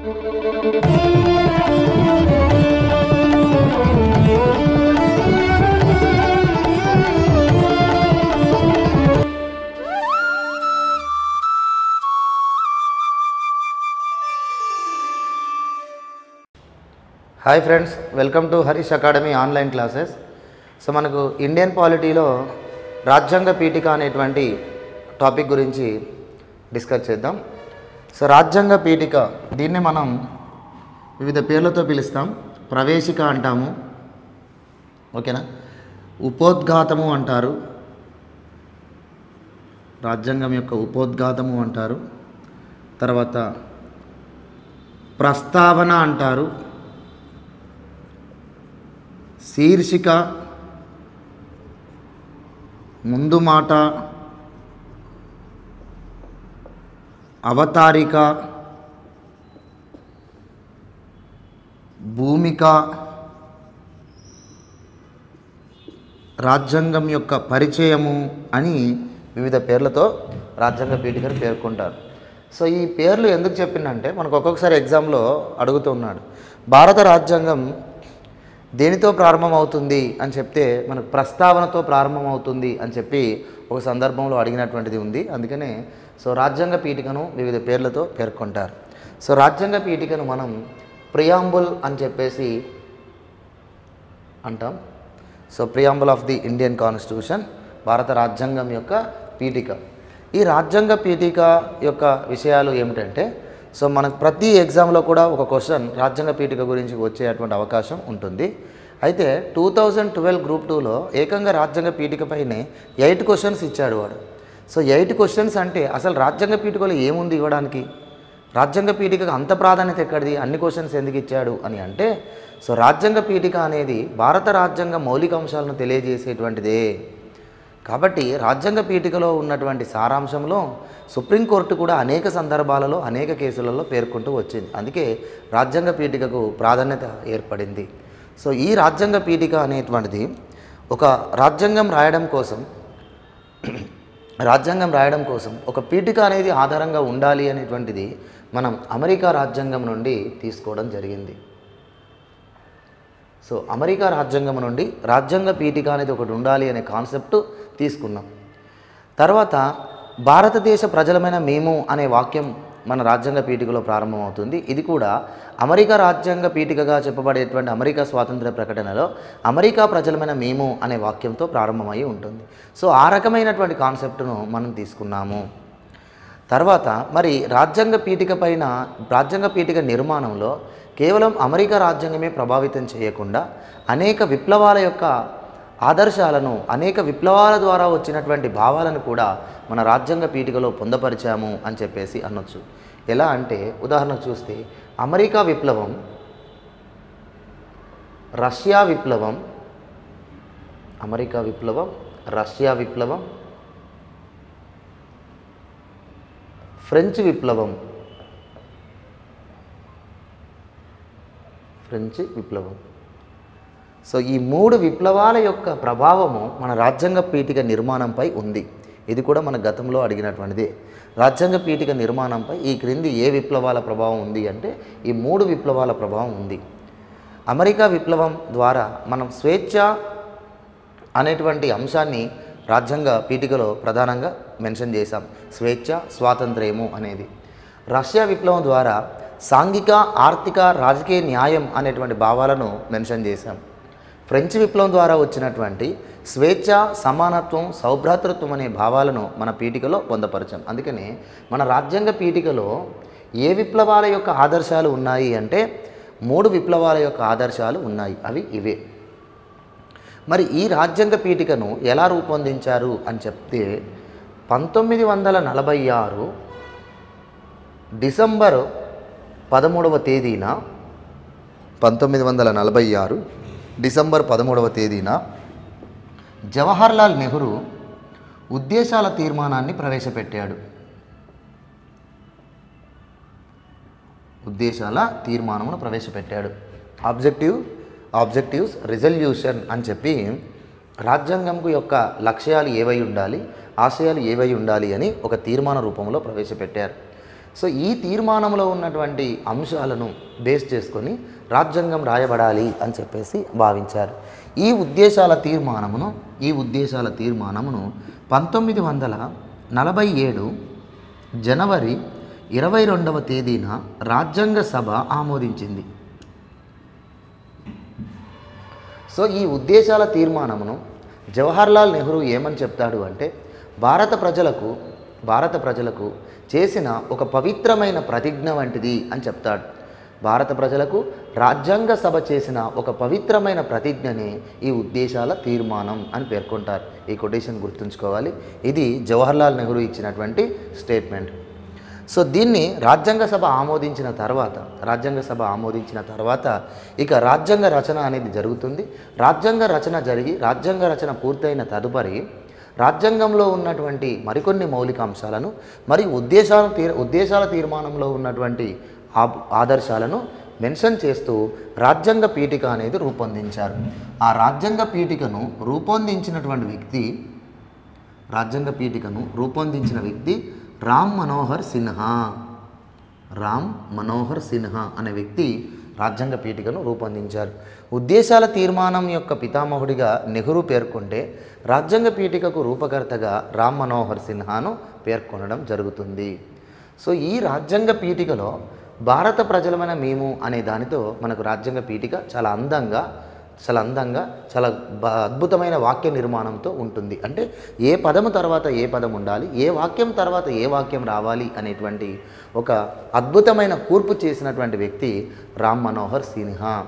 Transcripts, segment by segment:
Hi friends welcome to Harish Academy online classes so మనకు Indian పాలిటీలో రాజ్యాంగ పీఠిక అనేటువంటి టాపిక్ గురించి డిస్కస్ చేద్దాం. సో రాజ్యాంగ పీఠిక దీన్ని మనం వివిధ పేర్లతో పిలుస్తాం. ప్రవేశిక అంటాము. ఓకేనా? ఉపోద్ఘాతము అంటారు. రాజ్యాంగం యొక్క ఉపోద్ఘాతము అంటారు. తర్వాత ప్రస్తావన అంటారు. శీర్షిక ముందు మాట అవతారిక భూమిక రాజ్యాంగం యొక్క పరిచయము అని వివిధ పేర్లతో రాజ్యాంగ పీఠికను పేర్కొంటారు. సో ఈ పేర్లు ఎందుకు చెప్పిందంటే మనకు ఒక్కొక్కసారి ఎగ్జామ్లో అడుగుతున్నాడు భారత రాజ్యాంగం దేనితో ప్రారంభమవుతుంది అని చెప్తే మనకు ప్రస్తావనతో ప్రారంభమవుతుంది అని చెప్పి ఒక సందర్భంలో అడిగినటువంటిది ఉంది. అందుకనే సో రాజ్యాంగ పీఠికను వివిధ పేర్లతో పేర్కొంటారు. సో రాజ్యాంగ పీఠికను మనం ప్రియాంబుల్ అని చెప్పేసి అంటాం. So preamble of the Indian constitution భారత రాజ్యాంగం యొక్క పీఠిక. ఈ రాజ్యాంగ పీఠిక యొక్క విషయాలు ఏమిటంటే సో మనకు ప్రతి ఎగ్జామ్లో కూడా ఒక క్వశ్చన్ రాజ్యాంగ పీఠిక గురించి వచ్చేటువంటి అవకాశం ఉంటుంది. అయితే టూ థౌజండ్ ట్వెల్వ్ గ్రూప్ టూలో ఏకంగా రాజ్యాంగ పీఠికపైనే ఎయిట్ క్వశ్చన్స్ ఇచ్చాడు వాడు. సో ఎయిట్ క్వశ్చన్స్ అంటే అసలు రాజ్యాంగ పీఠికలో ఏముంది ఇవ్వడానికి? రాజ్యాంగ పీఠికకు అంత ప్రాధాన్యత ఎక్కడిది? అన్ని క్వశ్చన్స్ ఎందుకు ఇచ్చాడు అని అంటే సో రాజ్యాంగ పీఠిక అనేది భారత రాజ్యాంగ మౌలిక అంశాలను తెలియజేసేటువంటిదే. కాబట్టి రాజ్యాంగ పీఠికలో ఉన్నటువంటి సారాంశంలో సుప్రీంకోర్టు కూడా అనేక సందర్భాలలో అనేక కేసులలో పేర్కొంటూ వచ్చింది. అందుకే రాజ్యాంగ పీఠికకు ప్రాధాన్యత ఏర్పడింది. సో ఈ రాజ్యాంగ పీఠిక అనేటువంటిది ఒక రాజ్యాంగం రాయడం కోసం రాజ్యాంగం రాయడం కోసం ఒక పీఠిక అనేది ఆధారంగా ఉండాలి అనేటువంటిది మనం అమెరికా రాజ్యాంగం నుండి తీసుకోవడం జరిగింది. సో అమెరికా రాజ్యాంగం నుండి రాజ్యాంగ పీఠిక అనేది ఒకటి ఉండాలి అనే కాన్సెప్ట్ తీసుకున్నాం. తర్వాత భారతదేశ ప్రజలమైన మేము అనే వాక్యం మన రాజ్యాంగ పీఠికలో ప్రారంభమవుతుంది. ఇది కూడా అమెరికా రాజ్యాంగ పీఠికగా చెప్పబడేటువంటి అమెరికా స్వాతంత్ర ప్రకటనలో అమెరికా ప్రజలమైన మేము అనే వాక్యంతో ప్రారంభమై ఉంటుంది. సో ఆ రకమైనటువంటి కాన్సెప్ట్ను మనం తీసుకున్నాము. తర్వాత మరి రాజ్యాంగ పీఠిక పైన రాజ్యాంగ పీఠిక నిర్మాణంలో కేవలం అమెరికా రాజ్యాంగమే ప్రభావితం చేయకుండా అనేక విప్లవాల యొక్క ఆదర్శాలను అనేక విప్లవాల ద్వారా వచ్చినటువంటి భావాలను కూడా మన రాజ్యాంగ పీఠికలో పొందపరిచాము అని చెప్పేసి అనొచ్చు. ఎలా అంటే ఉదాహరణ చూస్తే అమెరికా విప్లవం రష్యా విప్లవం అమెరికా విప్లవం రష్యా విప్లవం ఫ్రెంచ్ విప్లవం ఫ్రెంచ్ విప్లవం. సో ఈ మూడు విప్లవాల యొక్క ప్రభావము మన రాజ్యాంగ పీఠిక నిర్మాణంపై ఉంది. ఇది కూడా మన గతంలో అడిగినటువంటిది. రాజ్యాంగ పీఠిక నిర్మాణంపై ఈ క్రింది ఏ విప్లవాల ప్రభావం ఉంది అంటే ఈ మూడు విప్లవాల ప్రభావం ఉంది. అమెరికా విప్లవం ద్వారా మనం స్వేచ్ఛ అనేటువంటి అంశాన్ని రాజ్యాంగ పీఠికలో ప్రధానంగా మెన్షన్ చేశాం. స్వేచ్ఛ స్వాతంత్ర్యము అనేది. రష్యా విప్లవం ద్వారా సాంఘిక ఆర్థిక రాజకీయ న్యాయం అనేటువంటి భావాలను మెన్షన్ చేశాం. ఫ్రెంచ్ విప్లవం ద్వారా వచ్చినటువంటి స్వేచ్ఛ సమానత్వం సౌభ్రాతృత్వం అనే భావాలను మన పీఠికలో పొందపరచాం. అందుకని మన రాజ్యాంగ పీఠికలో ఏ విప్లవాల యొక్క ఆదర్శాలు ఉన్నాయి అంటే మూడు విప్లవాల యొక్క ఆదర్శాలు ఉన్నాయి. అవి ఇవే. మరి ఈ రాజ్యాంగ పీఠికను ఎలా రూపొందించారు అని చెప్తే పంతొమ్మిది వందల నలభై ఆరు డిసెంబర్ పదమూడవ తేదీన పంతొమ్మిది వందల నలభై ఆరు డిసెంబర్ పదమూడవ తేదీన జవహర్లాల్ నెహ్రూ ఉద్దేశాల తీర్మానాన్ని ప్రవేశపెట్టాడు. ఉద్దేశాల తీర్మానమును ప్రవేశపెట్టాడు. ఆబ్జెక్టివ్ ఆబ్జెక్టివ్స్ రిజల్యూషన్ అని చెప్పి రాజ్యాంగంకు యొక్క లక్ష్యాలు ఏవై ఉండాలి ఆశయాలు ఏవై ఉండాలి అని ఒక తీర్మాన రూపంలో ప్రవేశపెట్టారు. సో ఈ తీర్మానంలో ఉన్నటువంటి అంశాలను బేస్ చేసుకొని రాజ్యాంగం రాయబడాలి అని చెప్పేసి భావించారు. ఈ ఉద్దేశాల తీర్మానమును ఈ ఉద్దేశాల తీర్మానమును పంతొమ్మిది వందల నలభై ఏడు జనవరి ఇరవై రెండవ తేదీన రాజ్యాంగ సభ ఆమోదించింది. సో ఈ ఉద్దేశాల తీర్మానమును జవహర్లాల్ నెహ్రూ ఏమని చెప్తాడు అంటే భారత ప్రజలకు భారత ప్రజలకు చేసిన ఒక పవిత్రమైన ప్రతిజ్ఞ వంటిది అని చెప్తాడు. భారత ప్రజలకు రాజ్యాంగ సభ చేసిన ఒక పవిత్రమైన ప్రతిజ్ఞని ఈ ఉద్దేశాల తీర్మానం అని పేర్కొంటారు. ఈ కొటేషన్ గుర్తుంచుకోవాలి. ఇది జవహర్లాల్ నెహ్రూ ఇచ్చినటువంటి స్టేట్మెంట్. సో దీన్ని రాజ్యాంగ సభ ఆమోదించిన తర్వాత రాజ్యాంగ సభ ఆమోదించిన తర్వాత ఇక రాజ్యాంగ రచన అనేది జరుగుతుంది. రాజ్యాంగ రచన జరిగి రాజ్యాంగ రచన పూర్తయిన తదుపరి రాజ్యాంగంలో ఉన్నటువంటి మరికొన్ని మౌలిక అంశాలను మరియు ఉద్దేశాల తీర్ ఉద్దేశాల తీర్మానంలో ఉన్నటువంటి ఆదర్శాలను మెన్షన్ చేస్తూ రాజ్యాంగ పీఠిక అనేది రూపొందించారు. ఆ రాజ్యాంగ పీఠికను రూపొందించినటువంటి వ్యక్తి రాజ్యాంగ పీఠికను రూపొందించిన వ్యక్తి రామ్ మనోహర్ సిన్హా. రామ్ మనోహర్ సిన్హా అనే వ్యక్తి రాజ్యాంగ పీఠికను రూపొందించారు. ఉద్దేశాల తీర్మానం యొక్క పితామహుడిగా నెహ్రూ పేర్కొంటే రాజ్యాంగ పీఠికకు రూపకర్తగా రామ్ మనోహర్ సిన్హాను పేర్కొనడం జరుగుతుంది. సో ఈ రాజ్యాంగ పీఠికలో భారత ప్రజలమైన మేము అనే దానితో మనకు రాజ్యాంగ పీఠిక చాలా అందంగా చాలా అందంగా చాలా బ- అద్భుతమైన వాక్య నిర్మాణంతో ఉంటుంది. అంటే ఏ పదము తర్వాత ఏ పదం ఉండాలి ఏ వాక్యం తర్వాత ఏ వాక్యం రావాలి అనేటువంటి ఒక అద్భుతమైన కూర్పు చేసినటువంటి వ్యక్తి రామ్ మనోహర్ సిన్హా.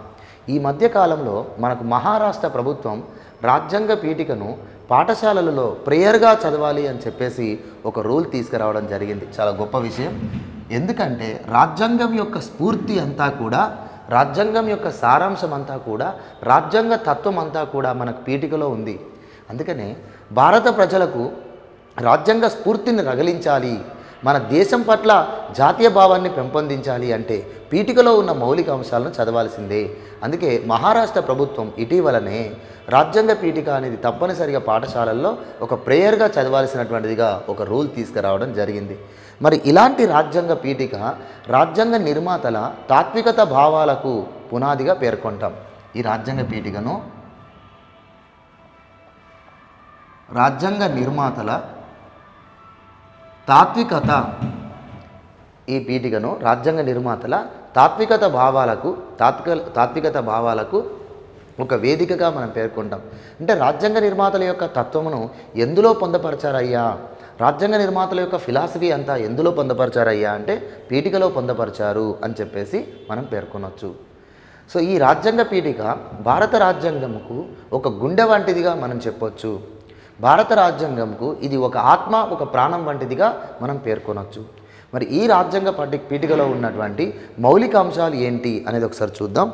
ఈ మధ్యకాలంలో మనకు మహారాష్ట్ర ప్రభుత్వం రాజ్యాంగ పీఠికను పాఠశాలలలో ప్రేయర్గా చదవాలి అని చెప్పేసి ఒక రూల్ తీసుకురావడం జరిగింది. చాలా గొప్ప విషయం. ఎందుకంటే రాజ్యాంగం యొక్క స్ఫూర్తి అంతా కూడా రాజ్యాంగం యొక్క సారాంశం అంతా కూడా రాజ్యాంగ తత్వం అంతా కూడా మనకు పీఠికలో ఉంది. అందుకనే భారత ప్రజలకు రాజ్యాంగ స్ఫూర్తిని రగిలించాలి మన దేశం పట్ల జాతీయ భావాన్ని పెంపొందించాలి అంటే పీఠికలో ఉన్న మౌలిక అంశాలను చదవాల్సిందే. అందుకే మహారాష్ట్ర ప్రభుత్వం ఇటీవలనే రాజ్యాంగ పీఠిక అనేది తప్పనిసరిగా పాఠశాలల్లో ఒక ప్రేయర్గా చదవాల్సినటువంటిదిగా ఒక రూల్ తీసుకురావడం జరిగింది. మరి ఇలాంటి రాజ్యాంగ పీఠిక రాజ్యాంగ నిర్మాతల తాత్వికత భావాలకు పునాదిగా పేర్కొంటాం. ఈ రాజ్యాంగ పీఠికను రాజ్యాంగ నిర్మాతల తాత్వికత ఈ పీఠికను రాజ్యాంగ నిర్మాతల తాత్వికత భావాలకు తాత్విక తాత్వికత భావాలకు ఒక వేదికగా మనం పేర్కొంటాం. అంటే రాజ్యాంగ నిర్మాతల యొక్క తత్వమును ఎందులో పొందపరచారయ్యా? రాజ్యాంగ నిర్మాతల యొక్క ఫిలాసఫీ అంతా ఎందులో పొందపరచారయ్యా అంటే పీఠికలో పొందపరిచారు అని చెప్పేసి మనం పేర్కొనవచ్చు సో ఈ రాజ్యాంగ పీఠిక భారత రాజ్యాంగంకు ఒక గుండె వంటిదిగా మనం చెప్పొచ్చు. భారత రాజ్యాంగంకు ఇది ఒక ఆత్మ ఒక ప్రాణం వంటిదిగా మనం పేర్కొనవచ్చు మరి ఈ రాజ్యాంగ పట్టి పీఠికలో ఉన్నటువంటి మౌలిక అంశాలు ఏంటి అనేది ఒకసారి చూద్దాం.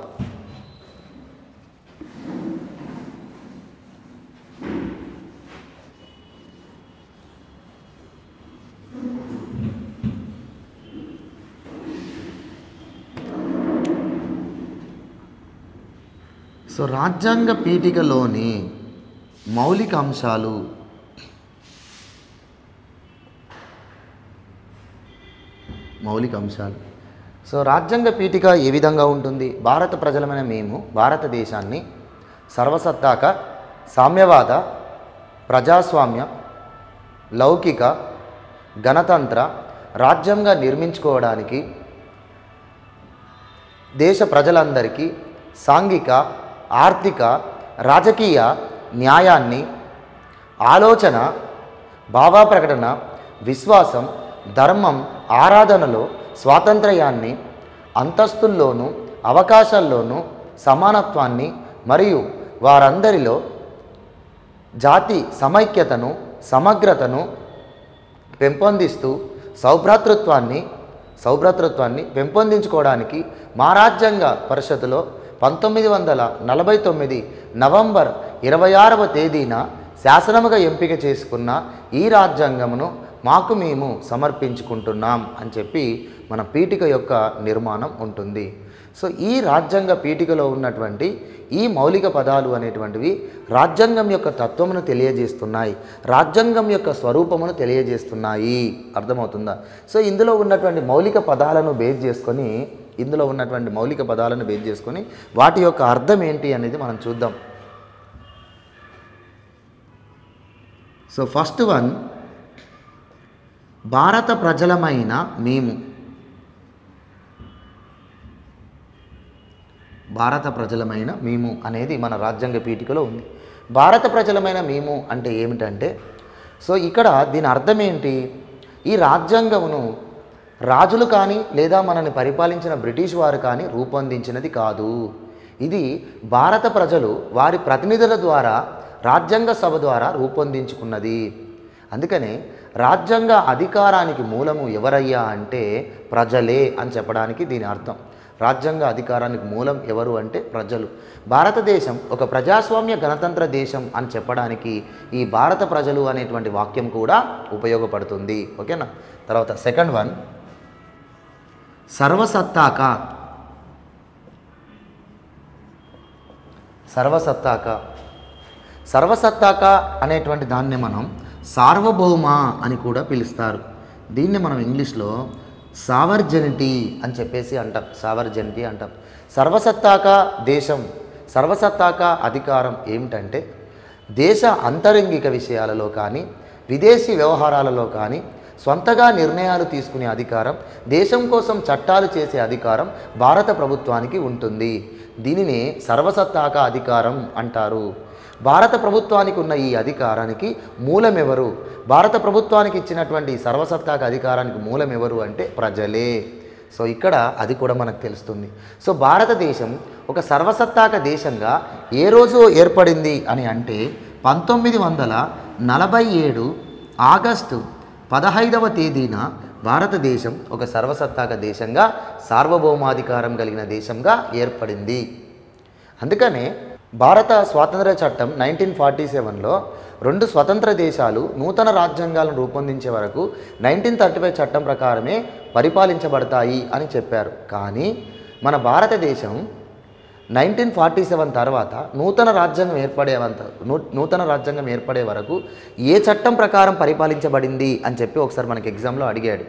సో రాజ్యాంగ పీఠికలోని మౌలిక అంశాలు మౌలిక అంశాలు. సో రాజ్యాంగ పీఠిక ఏ విధంగా ఉంటుంది? భారత ప్రజలమైన మేము భారతదేశాన్ని సర్వసత్తాక సామ్యవాద ప్రజాస్వామ్య లౌకిక గణతంత్ర రాజ్యంగా నిర్మించుకోవడానికి దేశ ప్రజలందరికీ సాంఘిక ఆర్థిక రాజకీయ న్యాయాన్ని ఆలోచన భావ ప్రకటన విశ్వాసం ధర్మం ఆరాధనలో స్వాతంత్ర్యాన్ని అంతస్తుల్లోనూ అవకాశాల్లోనూ సమానత్వాన్ని మరియు వారందరిలో జాతి సమైక్యతను సమగ్రతను పెంపొందిస్తూ సౌభ్రాతృత్వాన్ని సౌభ్రాతృత్వాన్ని పెంపొందించుకోవడానికి మా రాజ్యాంగ పరిషత్తులో పంతొమ్మిది వందల నలభై తొమ్మిది నవంబర్ ఇరవై ఆరవ తేదీన శాసనముగా ఎంపిక చేసుకున్న ఈ రాజ్యాంగమును మాకు మేము సమర్పించుకుంటున్నాం అని చెప్పి మన పీఠిక యొక్క నిర్మాణం ఉంటుంది. సో ఈ రాజ్యాంగ పీఠికలో ఉన్నటువంటి ఈ మౌలిక పదాలు అనేటువంటివి రాజ్యాంగం యొక్క తత్వమును తెలియజేస్తున్నాయి. రాజ్యాంగం యొక్క స్వరూపమును తెలియజేస్తున్నాయి. అర్థమవుతుందా? సో ఇందులో ఉన్నటువంటి మౌలిక పదాలను బేస్ చేసుకొని ఇందులో ఉన్నటువంటి మౌలిక పదాలను బేస్ చేసుకొని వాటి యొక్క అర్థం ఏంటి అనేది మనం చూద్దాం. సో ఫస్ట్ వన్ భారత ప్రజలమైన మేము. భారత ప్రజలమైన మేము అనేది మన రాజ్యాంగ పీఠికలో ఉంది. భారత ప్రజలమైన మేము అంటే ఏమిటంటే సో ఇక్కడ దీని అర్థం ఏంటి? ఈ రాజ్యాంగమును రాజులు కానీ లేదా మనల్ని పరిపాలించిన బ్రిటిష్ వారు కానీ రూపొందించినది కాదు. ఇది భారత ప్రజలు వారి ప్రతినిధుల ద్వారా రాజ్యాంగ సభ ద్వారా రూపొందించుకున్నది. అందుకనే రాజ్యాంగ అధికారానికి మూలము ఎవరయ్యా అంటే ప్రజలే అని చెప్పడానికి దీని అర్థం. రాజ్యాంగ అధికారానికి మూలం ఎవరు అంటే ప్రజలు. భారతదేశం ఒక ప్రజాస్వామ్య గణతంత్ర దేశం అని చెప్పడానికి ఈ భారత ప్రజలు అనేటువంటి వాక్యం కూడా ఉపయోగపడుతుంది. ఓకేనా? తర్వాత సెకండ్ వన్. సర్వసత్తాక. సర్వసత్తాక. సర్వసత్తాక అనేటువంటి దాన్ని మనం సార్వభౌమ అని కూడా పిలుస్తారు. దీన్ని మనం ఇంగ్లీష్లో సావర్జనిటీ అని చెప్పేసి అంటాం. సావర్జనిటీ అంటాం. సర్వసత్తాక దేశం సర్వసత్తాక అధికారం ఏమిటంటే దేశ అంతరంగిక విషయాలలో కానీ విదేశీ వ్యవహారాలలో కానీ స్వంతగా నిర్ణయాలు తీసుకునే అధికారం దేశం కోసం చట్టాలు చేసే అధికారం భారత ప్రభుత్వానికి ఉంటుంది. దీనినే సర్వసత్తాక అధికారం అంటారు. భారత ప్రభుత్వానికి ఉన్న ఈ అధికారానికి మూలం ఎవరు భారత ప్రభుత్వానికి ఇచ్చినటువంటి ఈ సర్వసత్తాక అధికారానికి మూలం ఎవరు అంటే ప్రజలే. సో ఇక్కడ అది కూడా మనకు తెలుస్తుంది. సో భారతదేశం ఒక సర్వసత్తాక దేశంగా ఏ రోజు ఏర్పడింది అని అంటే పంతొమ్మిది వందల నలభై ఏడు ఆగస్టు పదహైదవ తేదీన భారతదేశం ఒక సర్వసత్తాక దేశంగా సార్వభౌమాధికారం కలిగిన దేశంగా ఏర్పడింది. అందుకనే భారత స్వాతంత్ర చట్టం నైన్టీన్ ఫార్టీ సెవెన్లో రెండు స్వతంత్ర దేశాలు నూతన రాజ్యాంగాలను రూపొందించే వరకు నైన్టీన్ థర్టీ ఫైవ్ చట్టం ప్రకారమే పరిపాలించబడతాయి అని చెప్పారు. కానీ మన భారతదేశం నైన్టీన్ ఫార్టీ సెవెన్ తర్వాత నూతన రాజ్యాంగం ఏర్పడేవంత నూ- నూతన రాజ్యాంగం ఏర్పడే వరకు ఏ చట్టం ప్రకారం పరిపాలించబడింది అని చెప్పి ఒకసారి మనకి ఎగ్జామ్లో అడిగాడు.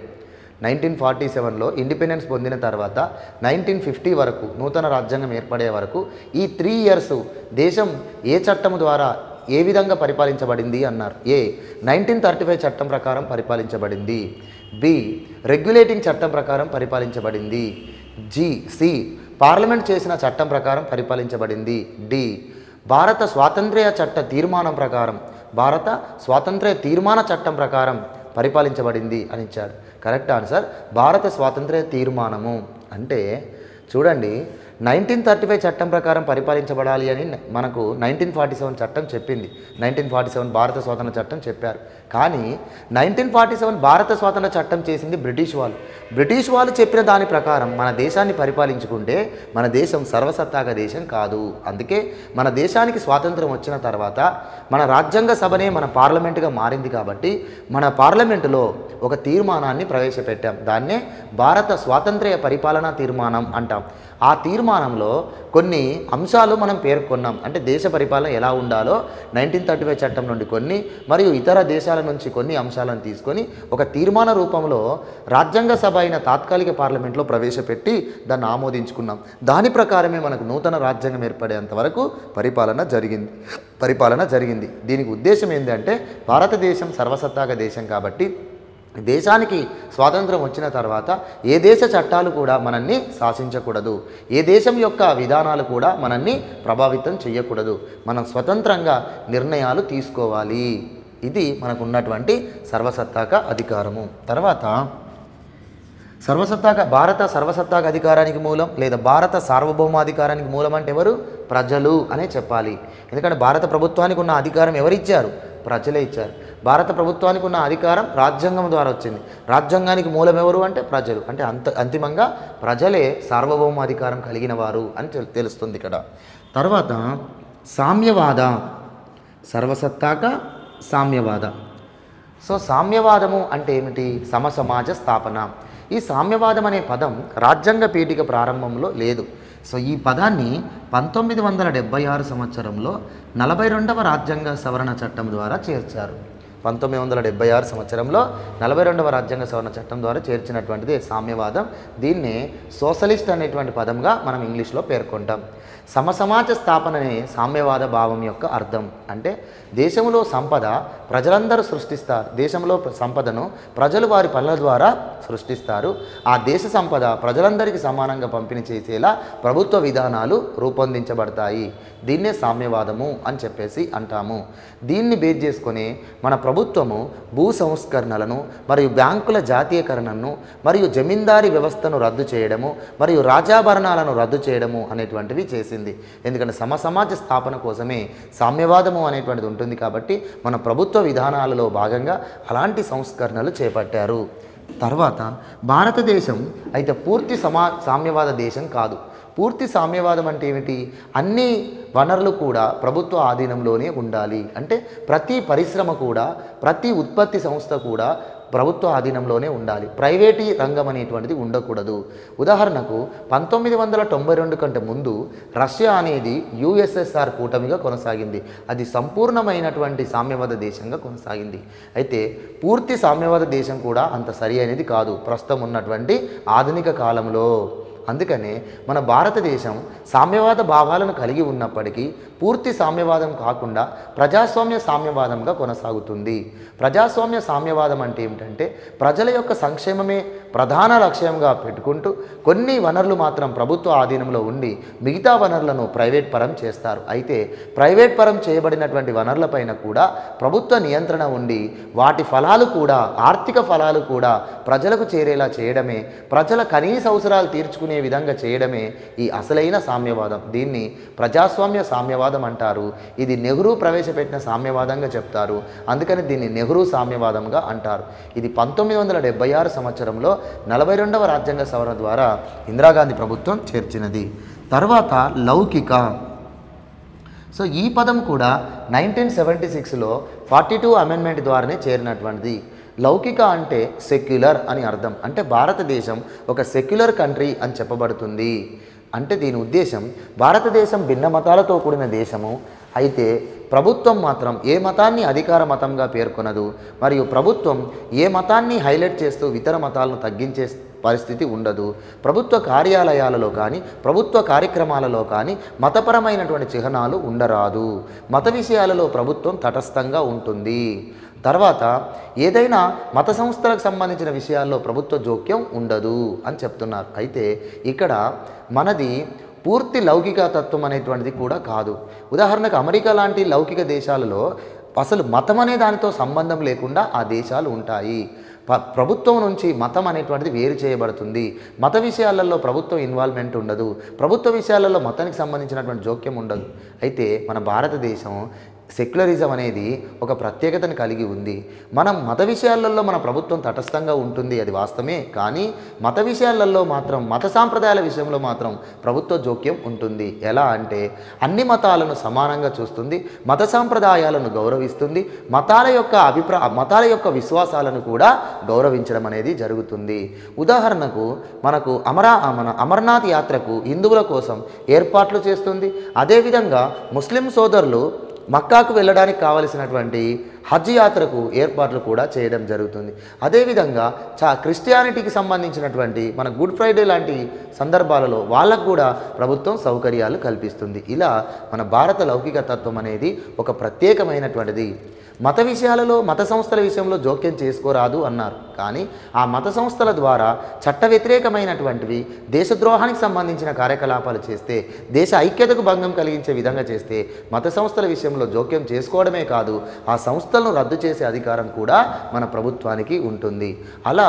నైన్టీన్ ఫార్టీ సెవెన్లో ఇండిపెండెన్స్ పొందిన తర్వాత నైన్టీన్ ఫిఫ్టీ వరకు నూతన రాజ్యాంగం ఏర్పడే వరకు ఈ త్రీ ఇయర్స్ దేశం ఏ చట్టం ద్వారా ఏ విధంగా పరిపాలించబడింది అన్నారు. ఏ నైన్టీన్ థర్టీ ఫైవ్ చట్టం ప్రకారం పరిపాలించబడింది. బి రెగ్యులేటింగ్ చట్టం ప్రకారం పరిపాలించబడింది. జి సి పార్లమెంట్ చేసిన చట్టం ప్రకారం పరిపాలించబడింది. డి. భారత స్వాతంత్ర్య చట్ట తీర్మానం ప్రకారం భారత స్వాతంత్ర్య తీర్మాన చట్టం ప్రకారం పరిపాలించబడింది అని ఇచ్చాడు కరెక్ట్ ఆన్సర్ భారత స్వాతంత్ర్య తీర్మానము. అంటే చూడండి నైన్టీన్ థర్టీ ఫైవ్ చట్టం ప్రకారం పరిపాలించబడాలి అని మనకు నైన్టీన్ ఫార్టీ సెవెన్ చట్టం చెప్పింది. నైన్టీన్ ఫార్టీ సెవెన్ భారత స్వాతంత్ర చట్టం చెప్పారు. కానీ నైన్టీన్ ఫార్టీ సెవెన్ భారత స్వాతంత్ర చట్టం చేసింది బ్రిటిష్ వాళ్ళు. బ్రిటిష్ వాళ్ళు చెప్పిన దాని ప్రకారం మన దేశాన్ని పరిపాలించుకుంటే మన దేశం సర్వసత్తాక దేశం కాదు. అందుకే మన దేశానికి స్వాతంత్రం వచ్చిన తర్వాత మన రాజ్యాంగ సభనే మన పార్లమెంటుగా మారింది కాబట్టి మన పార్లమెంటులో ఒక తీర్మానాన్ని ప్రవేశపెట్టాం. దాన్నే భారత స్వాతంత్ర్య పరిపాలనా తీర్మానం అంటాం. ఆ తీర్మానంలో కొన్ని అంశాలు మనం పేర్కొన్నాం. అంటే దేశ పరిపాలన ఎలా ఉండాలో నైన్టీన్ థర్టీ ఫైవ్ చట్టం నుండి కొన్ని మరియు ఇతర దేశాల నుంచి కొన్ని అంశాలను తీసుకొని ఒక తీర్మాన రూపంలో రాజ్యాంగ సభ అయిన తాత్కాలిక పార్లమెంట్లో ప్రవేశపెట్టి దాన్ని ఆమోదించుకున్నాం. దాని ప్రకారమే మనకు నూతన రాజ్యాంగం ఏర్పడేంత వరకు పరిపాలన జరిగింది. పరిపాలన జరిగింది. దీనికి ఉద్దేశం ఏంటంటే భారతదేశం సర్వసత్తాక దేశం కాబట్టి దేశానికి స్వాతంత్రం వచ్చిన తర్వాత ఏ దేశ చట్టాలు కూడా మనల్ని శాసించకూడదు. ఏ దేశం యొక్క విధానాలు కూడా మనల్ని ప్రభావితం చేయకూడదు మనం స్వతంత్రంగా నిర్ణయాలు తీసుకోవాలి. ఇది మనకు ఉన్నటువంటి సర్వసత్తాక అధికారము. తర్వాత సర్వసత్తాక భారత సర్వసత్తాక అధికారానికి మూలం లేదా భారత సార్వభౌమాధికారానికి మూలం అంటే ఎవరు? ప్రజలు అనే చెప్పాలి. ఎందుకంటే భారత ప్రభుత్వానికి ఉన్న అధికారం ఎవరిచ్చారు? ప్రజలే ఇచ్చారు. భారత ప్రభుత్వానికి ఉన్న అధికారం రాజ్యాంగం ద్వారా వచ్చింది. రాజ్యాంగానికి మూలం ఎవరు అంటే ప్రజలు. అంటే అంత అంతిమంగా ప్రజలే సార్వభౌమాధికారం కలిగిన వారు అని తెలుస్తుంది ఇక్కడ. తర్వాత సామ్యవాద సర్వసత్తాక సామ్యవాద. సో సామ్యవాదము అంటే ఏమిటి? సమసమాజ స్థాపన. ఈ సామ్యవాదం అనే పదం రాజ్యాంగ పీఠిక ప్రారంభంలో లేదు. సో ఈ పదాన్ని పంతొమ్మిది వందల డెబ్బై ఆరు సంవత్సరంలో నలభై రెండవ రాజ్యాంగ సవరణ చట్టం ద్వారా చేర్చారు. పంతొమ్మిది వందల డెబ్బై ఆరు సంవత్సరంలో నలభై రెండవ రాజ్యాంగ సవరణ చట్టం ద్వారా చేర్చినటువంటిది సామ్యవాదం. దీన్నే సోషలిస్ట్ అనేటువంటి పదంగా మనం ఇంగ్లీష్లో పేర్కొంటాం. సమసమాజ స్థాపననే సామ్యవాద భావం యొక్క అర్థం. అంటే దేశంలో సంపద ప్రజలందరూ సృష్టిస్తారు దేశంలో సంపదను ప్రజలు వారి పనుల ద్వారా సృష్టిస్తారు. ఆ దేశ సంపద ప్రజలందరికీ సమానంగా పంపిణీ చేసేలా ప్రభుత్వ విధానాలు రూపొందించబడతాయి. దీన్నే సామ్యవాదము అని చెప్పేసి అంటాము. దీన్ని బేస్ చేసుకొని మన ప్రభుత్వము భూ సంస్కరణలను మరియు బ్యాంకుల జాతీయకరణను మరియు జమీందారీ వ్యవస్థను రద్దు చేయడము మరియు రాజాభరణాలను రద్దు చేయడము అనేటువంటివి చేసింది. ఎందుకంటే సమసమాజ స్థాపన కోసమే సామ్యవాదము అనేటువంటిది ఉంటుంది కాబట్టి మన ప్రభుత్వ విధానాలలో భాగంగా అలాంటి సంస్కరణలు చేపట్టారు. తర్వాత భారతదేశం అయితే పూర్తి సమా సామ్యవాద దేశం కాదు. పూర్తి సామ్యవాదం అంటే ఏమిటి? అన్ని వనరులు కూడా ప్రభుత్వ ఆధీనంలోనే ఉండాలి. అంటే ప్రతి పరిశ్రమ కూడా ప్రతి ఉత్పత్తి సంస్థ కూడా ప్రభుత్వ ఆధీనంలోనే ఉండాలి. ప్రైవేటీ రంగం అనేటువంటిది ఉండకూడదు. ఉదాహరణకు పంతొమ్మిది వందల తొంభై రెండు కంటే ముందు రష్యా అనేది యుఎస్ఎస్ఆర్ కూటమిగా కొనసాగింది. అది సంపూర్ణమైనటువంటి సామ్యవాద దేశంగా కొనసాగింది. అయితే పూర్తి సామ్యవాద దేశం కూడా అంత సరి అనేది కాదు. ప్రస్తుతం ఉన్నటువంటి ఆధునిక కాలంలో. అందుకనే మన భారతదేశం సామ్యవాద భావాలను కలిగి ఉన్నప్పటికీ పూర్తి సామ్యవాదం కాకుండా ప్రజాస్వామ్య సామ్యవాదంగా కొనసాగుతుంది. ప్రజాస్వామ్య సామ్యవాదం అంటే ఏమిటంటే ప్రజల యొక్క సంక్షేమమే ప్రధాన లక్ష్యంగా పెట్టుకుంటూ కొన్ని వనరులు మాత్రం ప్రభుత్వ ఆధీనంలో ఉండి మిగతా వనరులను ప్రైవేట్ పరం చేస్తారు. అయితే ప్రైవేట్ పరం చేయబడినటువంటి వనరులపైన కూడా ప్రభుత్వ నియంత్రణ ఉండి వాటి ఫలాలు కూడా ఆర్థిక ఫలాలు కూడా ప్రజలకు చేరేలా చేయడమే ప్రజల కనీస అవసరాలు తీర్చుకునే విధంగా చేయడమే ఈ అసలైన సామ్యవాదం. దీన్ని ప్రజాస్వామ్య సామ్యవాదం అంటారు. ఇది నెహ్రూ ప్రవేశపెట్టిన సామ్యవాదంగా చెప్తారు. అందుకని దీన్ని నెహ్రూ సామ్యవాదంగా అంటారు. ఇది పంతొమ్మిది వందల డెబ్బై ఆరు సంవత్సరంలో నలభై రెండవ రాజ్యాంగ సవరణ ద్వారా ఇందిరాగాంధీ ప్రభుత్వం చేర్చినది. తర్వాత లౌకిక. సో ఈ పదం కూడా నైన్టీన్ సెవెంటీ సిక్స్లో ఫార్టీ టూ అమెండ్మెంట్ ద్వారానే చేరినటువంటిది. లౌకిక అంటే సెక్యులర్ అని అర్థం. అంటే భారతదేశం ఒక సెక్యులర్ కంట్రీ అని చెప్పబడుతుంది. అంటే దీని ఉద్దేశం భారతదేశం భిన్న మతాలతో కూడిన దేశము. అయితే ప్రభుత్వం మాత్రం ఏ మతాన్ని అధికార మతంగా పేర్కొనదు. మరియు ప్రభుత్వం ఏ మతాన్ని హైలైట్ చేస్తూ ఇతర మతాలను తగ్గించే పరిస్థితి ఉండదు. ప్రభుత్వ కార్యాలయాలలో కానీ ప్రభుత్వ కార్యక్రమాలలో కానీ మతపరమైనటువంటి చిహ్నాలు ఉండరాదు. మత విషయాలలో ప్రభుత్వం తటస్థంగా ఉంటుంది. తర్వాత ఏదైనా మత సంస్థలకు సంబంధించిన విషయాల్లో ప్రభుత్వ జోక్యం ఉండదు అని చెప్తున్నారు అయితే ఇక్కడ మనది పూర్తి లౌకిక తత్వం అనేటువంటిది కూడా కాదు. ఉదాహరణకు అమెరికా లాంటి లౌకిక దేశాలలో అసలు మతం అనే దానితో సంబంధం లేకుండా ఆ దేశాలు ఉంటాయి. ప్రభుత్వం నుంచి మతం అనేటువంటిది వేరు చేయబడుతుంది. మత విషయాలలో ప్రభుత్వం ఇన్వాల్వ్మెంట్ ఉండదు. ప్రభుత్వ విషయాలలో మతానికి సంబంధించినటువంటి జోక్యం ఉండదు. అయితే మన భారతదేశం సెక్యులరిజం అనేది ఒక ప్రత్యేకతను కలిగి ఉంది. మనం మత విషయాలలో మన ప్రభుత్వం తటస్థంగా ఉంటుంది అది వాస్తవమే. కానీ మత విషయాలలో మాత్రం మత సాంప్రదాయాల విషయంలో మాత్రం ప్రభుత్వ జోక్యం ఉంటుంది. ఎలా అంటే అన్ని మతాలను సమానంగా చూస్తుంది మత సాంప్రదాయాలను గౌరవిస్తుంది మతాల యొక్క అభిప్రాయ మతాల యొక్క విశ్వాసాలను కూడా గౌరవించడం అనేది జరుగుతుంది. ఉదాహరణకు మనకు అమరా మన అమర్నాథ్ యాత్రకు హిందువుల కోసం ఏర్పాట్లు చేస్తుంది. అదేవిధంగా ముస్లిం సోదరులు మక్కాకు వెళ్ళడానికి కావలసినటువంటి హజ్ యాత్రకు ఏర్పాట్లు కూడా చేయడం జరుగుతుంది. అదేవిధంగా చా క్రిస్టియానిటీకి సంబంధించినటువంటి మన గుడ్ ఫ్రైడే లాంటి సందర్భాలలో వాళ్ళకు కూడా ప్రభుత్వం సౌకర్యాలు కల్పిస్తుంది. ఇలా మన భారత లౌకిక తత్వం అనేది ఒక ప్రత్యేకమైనటువంటిది. మత విషయాలలో మత సంస్థల విషయంలో జోక్యం చేసుకోరాదు అన్నారు. కానీ ఆ మత సంస్థల ద్వారా చట్ట వ్యతిరేకమైనటువంటివి దేశద్రోహానికి సంబంధించిన కార్యకలాపాలు చేస్తే దేశ ఐక్యతకు భంగం కలిగించే విధంగా చేస్తే మత సంస్థల విషయంలో జోక్యం చేసుకోవడమే కాదు ఆ సంస్థలను రద్దు చేసే అధికారం కూడా మన ప్రభుత్వానికి ఉంటుంది. అలా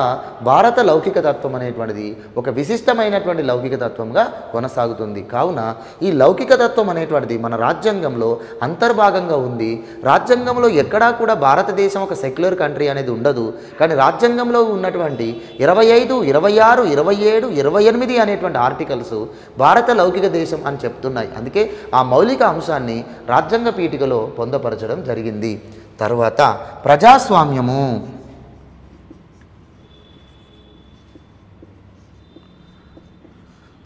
భారత లౌకిక తత్వం అనేటువంటిది ఒక విశిష్టమైనటువంటి లౌకిక తత్వంగా కొనసాగుతుంది. కావున ఈ లౌకిక తత్వం అనేటువంటిది మన రాజ్యాంగంలో అంతర్భాగంగా ఉంది. రాజ్యాంగంలో ఎక్కడ కూడా భారతదేశం ఒక సెక్యులర్ కంట్రీ అనేది ఉండదు. కానీ రాజ్యాంగంలో ఉన్నటువంటి ఇరవై ఐదు ఇరవై ఆరు ఇరవై ఏడు ఇరవై ఎనిమిది అనేటువంటి ఆర్టికల్స్ భారత లౌకిక దేశం అని చెప్తున్నాయి. అందుకే ఆ మౌలిక అంశాన్ని రాజ్యాంగ పీఠికలో పొందపరచడం జరిగింది. తర్వాత ప్రజాస్వామ్యము.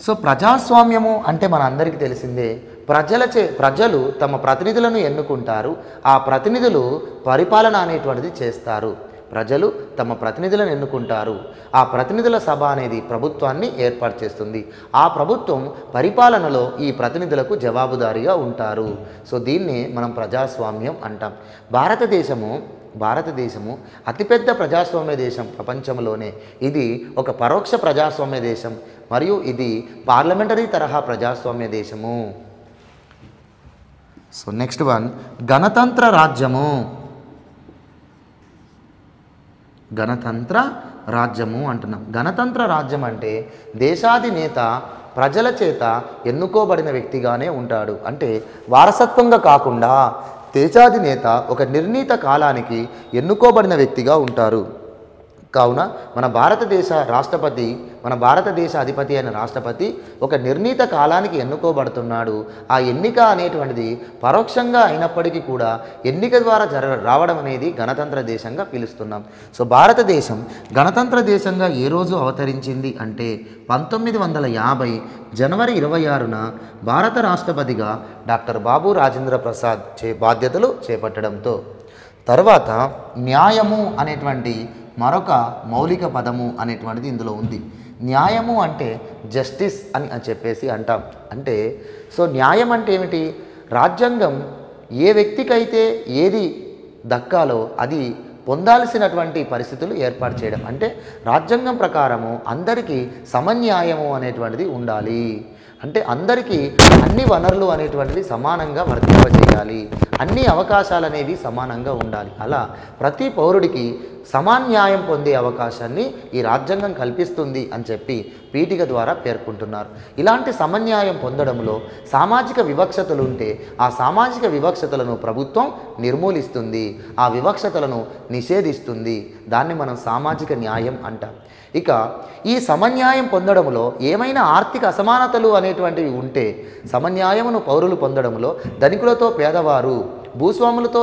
సో ప్రజాస్వామ్యము అంటే మన అందరికీ తెలిసిందే ప్రజల చే ప్రజలు తమ ప్రతినిధులను ఎన్నుకుంటారు. ఆ ప్రతినిధులు పరిపాలన అనేటువంటిది చేస్తారు. ప్రజలు తమ ప్రతినిధులను ఎన్నుకుంటారు. ఆ ప్రతినిధుల సభ అనేది ప్రభుత్వాన్ని ఏర్పాటు చేస్తుంది. ఆ ప్రభుత్వం పరిపాలనలో ఈ ప్రతినిధులకు జవాబుదారీగా ఉంటారు. సో దీన్ని మనం ప్రజాస్వామ్యం అంటాం. భారతదేశము భారతదేశము అతిపెద్ద ప్రజాస్వామ్య దేశం ప్రపంచంలోనే. ఇది ఒక పరోక్ష ప్రజాస్వామ్య దేశం. మరియు ఇది పార్లమెంటరీ తరహా ప్రజాస్వామ్య దేశము. సో నెక్స్ట్ వన్ గణతంత్ర రాజ్యము గణతంత్ర రాజ్యము అంటున్నాం. గణతంత్ర రాజ్యం అంటే దేశాధినేత ప్రజల చేత ఎన్నుకోబడిన వ్యక్తిగానే ఉంటాడు. అంటే వారసత్వంగా కాకుండా దేశాధినేత ఒక నిర్ణీత కాలానికి ఎన్నుకోబడిన వ్యక్తిగా ఉంటారు. కావున మన భారతదేశ రాష్ట్రపతి మన భారతదేశ అధిపతి అయిన రాష్ట్రపతి ఒక నిర్ణీత కాలానికి ఎన్నుకోబడుతున్నాడు. ఆ ఎన్నిక అనేటువంటిది పరోక్షంగా అయినప్పటికీ కూడా ఎన్నిక ద్వారా జర రావడం అనేది గణతంత్ర దేశంగా పిలుస్తున్నాం. సో భారతదేశం గణతంత్ర దేశంగా ఏ రోజు అవతరించింది అంటే పంతొమ్మిది వందల యాభై జనవరి ఇరవై ఆరున భారత రాష్ట్రపతిగా డాక్టర్ బాబు రాజేంద్ర ప్రసాద్ చే బాధ్యతలు చేపట్టడంతో. తర్వాత న్యాయము అనేటువంటి మరొక మౌలిక పదము అనేటువంటిది ఇందులో ఉంది. న్యాయము అంటే జస్టిస్ అని అని చెప్పేసి అంటాం. అంటే సో న్యాయం అంటే ఏమిటి? రాజ్యాంగం ఏ వ్యక్తికైతే ఏది దక్కాలో అది పొందాల్సినటువంటి పరిస్థితులు ఏర్పాటు చేయడం. అంటే రాజ్యాంగం ప్రకారము అందరికీ సమన్యాయము అనేటువంటిది ఉండాలి. అంటే అందరికీ అన్ని వనరులు అనేటువంటివి సమానంగా వర్తింపజేయాలి. అన్ని అవకాశాలు అనేవి సమానంగా ఉండాలి. అలా ప్రతి పౌరుడికి సమాన్యాయం పొందే అవకాశాన్ని ఈ రాజ్యాంగం కల్పిస్తుంది అని చెప్పి పీఠిక ద్వారా పేర్కొంటున్నారు. ఇలాంటి సమన్యాయం పొందడంలో సామాజిక వివక్షతలు ఉంటే ఆ సామాజిక వివక్షతలను ప్రభుత్వం నిర్మూలిస్తుంది ఆ వివక్షతలను నిషేధిస్తుంది. దాన్ని మనం సామాజిక న్యాయం అంటాం. ఇక ఈ సమన్యాయం పొందడంలో ఏమైనా ఆర్థిక అసమానతలు అనేటువంటివి ఉంటే సమన్యాయమును పౌరులు పొందడంలో ధనికులతో పేదవారు భూస్వాములతో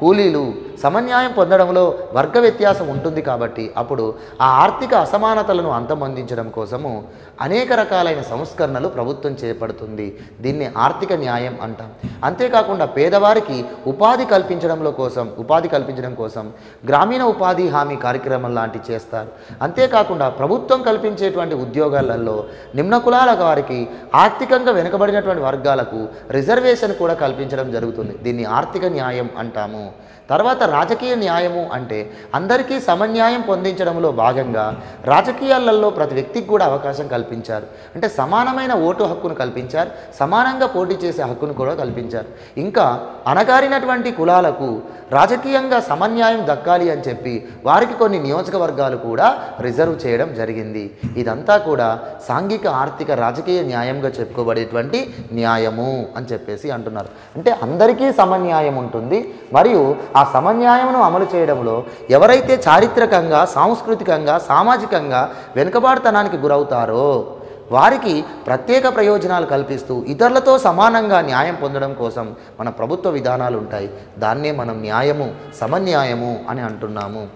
కూలీలు సమన్యాయం పొందడంలో వర్గ వ్యత్యాసం ఉంటుంది కాబట్టి అప్పుడు ఆ ఆర్థిక అసమానతలను అంతమొందించడం కోసము అనేక రకాలైన సంస్కరణలు ప్రభుత్వం చేపడుతుంది. దీన్ని ఆర్థిక న్యాయం అంటాం. అంతేకాకుండా పేదవారికి ఉపాధి కల్పించడంలో కోసం ఉపాధి కల్పించడం కోసం గ్రామీణ ఉపాధి హామీ కార్యక్రమం లాంటివి చేస్తారు. అంతేకాకుండా ప్రభుత్వం కల్పించేటువంటి ఉద్యోగాలలో నిమ్న కులాల వారికి ఆర్థికంగా వెనుకబడినటువంటి వర్గాలకు రిజర్వేషన్ కూడా కల్పించడం జరుగుతుంది. దీన్ని ఆర్థిక న్యాయం అంటాము. తర్వాత రాజకీయ న్యాయము అంటే అందరికీ సమన్యాయం పొందించడంలో భాగంగా రాజకీయాలలో ప్రతి వ్యక్తికి కూడా అవకాశం కల్పించారు. అంటే సమానమైన ఓటు హక్కును కల్పించారు సమానంగా పోటీ చేసే హక్కును కూడా కల్పించారు. ఇంకా అణగారినటువంటి కులాలకు రాజకీయంగా సమన్యాయం దక్కాలి అని చెప్పి వారికి కొన్ని నియోజకవర్గాలు కూడా రిజర్వ్ చేయడం జరిగింది. ఇదంతా కూడా సాంఘిక ఆర్థిక రాజకీయ న్యాయంగా చెప్పుకోబడేటువంటి న్యాయము అని చెప్పేసి అంటున్నారు. అంటే అందరికీ సమన్యాయం ఉంటుంది. మరియు ఆ సమన్యాయమును అమలు చేయడంలో ఎవరైతే చారిత్రకంగా సాంస్కృతికంగా సామాజికంగా వెనుకబాటుతనానికి గురవుతారో వారికి ప్రత్యేక ప్రయోజనాలు కల్పిస్తూ ఇతరులతో సమానంగా న్యాయం పొందడం కోసం మన ప్రభుత్వ విధానాలు ఉంటాయి. దాన్నే మనం న్యాయము సమన్యాయము అని అంటున్నాము.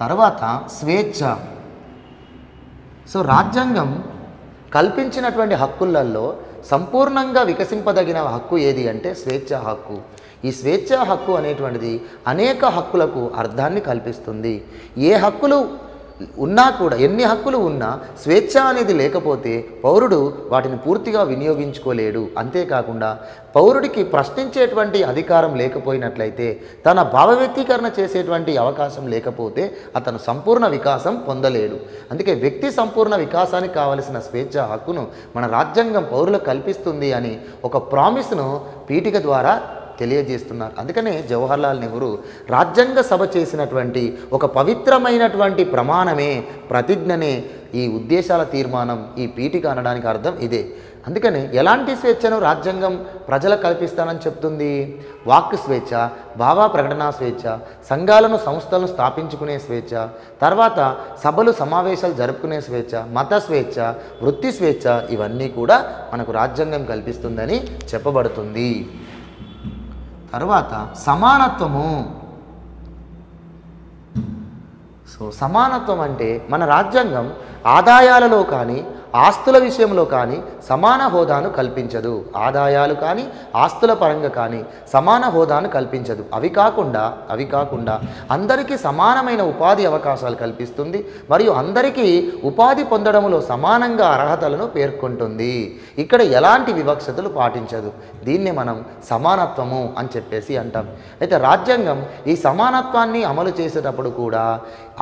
తర్వాత స్వేచ్ఛ. సో రాజ్యాంగం కల్పించినటువంటి హక్కులలో సంపూర్ణంగా వికసింపదగిన హక్కు ఏది అంటే స్వేచ్ఛ హక్కు. ఈ స్వేచ్ఛా హక్కు అనేటువంటిది అనేక హక్కులకు అర్థాన్ని కల్పిస్తుంది. ఏ హక్కులు ఉన్నా కూడా ఎన్ని హక్కులు ఉన్నా స్వేచ్ఛ అనేది లేకపోతే పౌరుడు వాటిని పూర్తిగా వినియోగించుకోలేడు. అంతేకాకుండా పౌరుడికి ప్రశ్నించేటువంటి అధికారం లేకపోయినట్లయితే తన భావ వ్యక్తీకరణ చేసేటువంటి అవకాశం లేకపోతే అతను సంపూర్ణ వికాసం పొందలేడు. అందుకే వ్యక్తి సంపూర్ణ వికాసానికి కావలసిన స్వేచ్ఛ హక్కును మన రాజ్యాంగం పౌరులకు కల్పిస్తుంది అని ఒక ప్రామిస్ను పీఠిక ద్వారా తెలియజేస్తున్నారు. అందుకనే జవహర్లాల్ నెహ్రూ రాజ్యాంగ సభ చేసినటువంటి ఒక పవిత్రమైనటువంటి ప్రమాణమే ప్రతిజ్ఞనే ఈ ఉద్దేశాల తీర్మానం ఈ పీఠిక అనడానికి అర్థం ఇదే. అందుకని ఎలాంటి స్వేచ్ఛను రాజ్యాంగం ప్రజలకు కల్పిస్తానని చెప్తుంది? వాక్ స్వేచ్ఛ భావ ప్రకటన స్వేచ్ఛ సంఘాలను సంస్థలను స్థాపించుకునే స్వేచ్ఛ తర్వాత సభలు సమావేశాలు జరుపుకునే స్వేచ్ఛ మత స్వేచ్ఛ వృత్తి స్వేచ్ఛ ఇవన్నీ కూడా మనకు రాజ్యాంగం కల్పిస్తుందని చెప్పబడుతుంది. తర్వాత సమానత్వము. సో సమానత్వం అంటే మన రాజ్యాంగం ఆదాయాలలో కానీ ఆస్తుల విషయంలో కానీ సమాన హోదాను కల్పించదు. ఆదాయాలు కానీ ఆస్తుల పరంగా కానీ సమాన హోదాను కల్పించదు. అవి కాకుండా అవి కాకుండా అందరికీ సమానమైన ఉపాధి అవకాశాలు కల్పిస్తుంది మరియు అందరికీ ఉపాధి పొందడంలో సమానంగా అర్హతలను పేర్కొంటుంది. ఇక్కడ ఎలాంటి వివక్షతలు పాటించదు. దీన్ని మనం సమానత్వము అని చెప్పేసి అంటాం. అయితే రాజ్యాంగం ఈ సమానత్వాన్ని అమలు చేసేటప్పుడు కూడా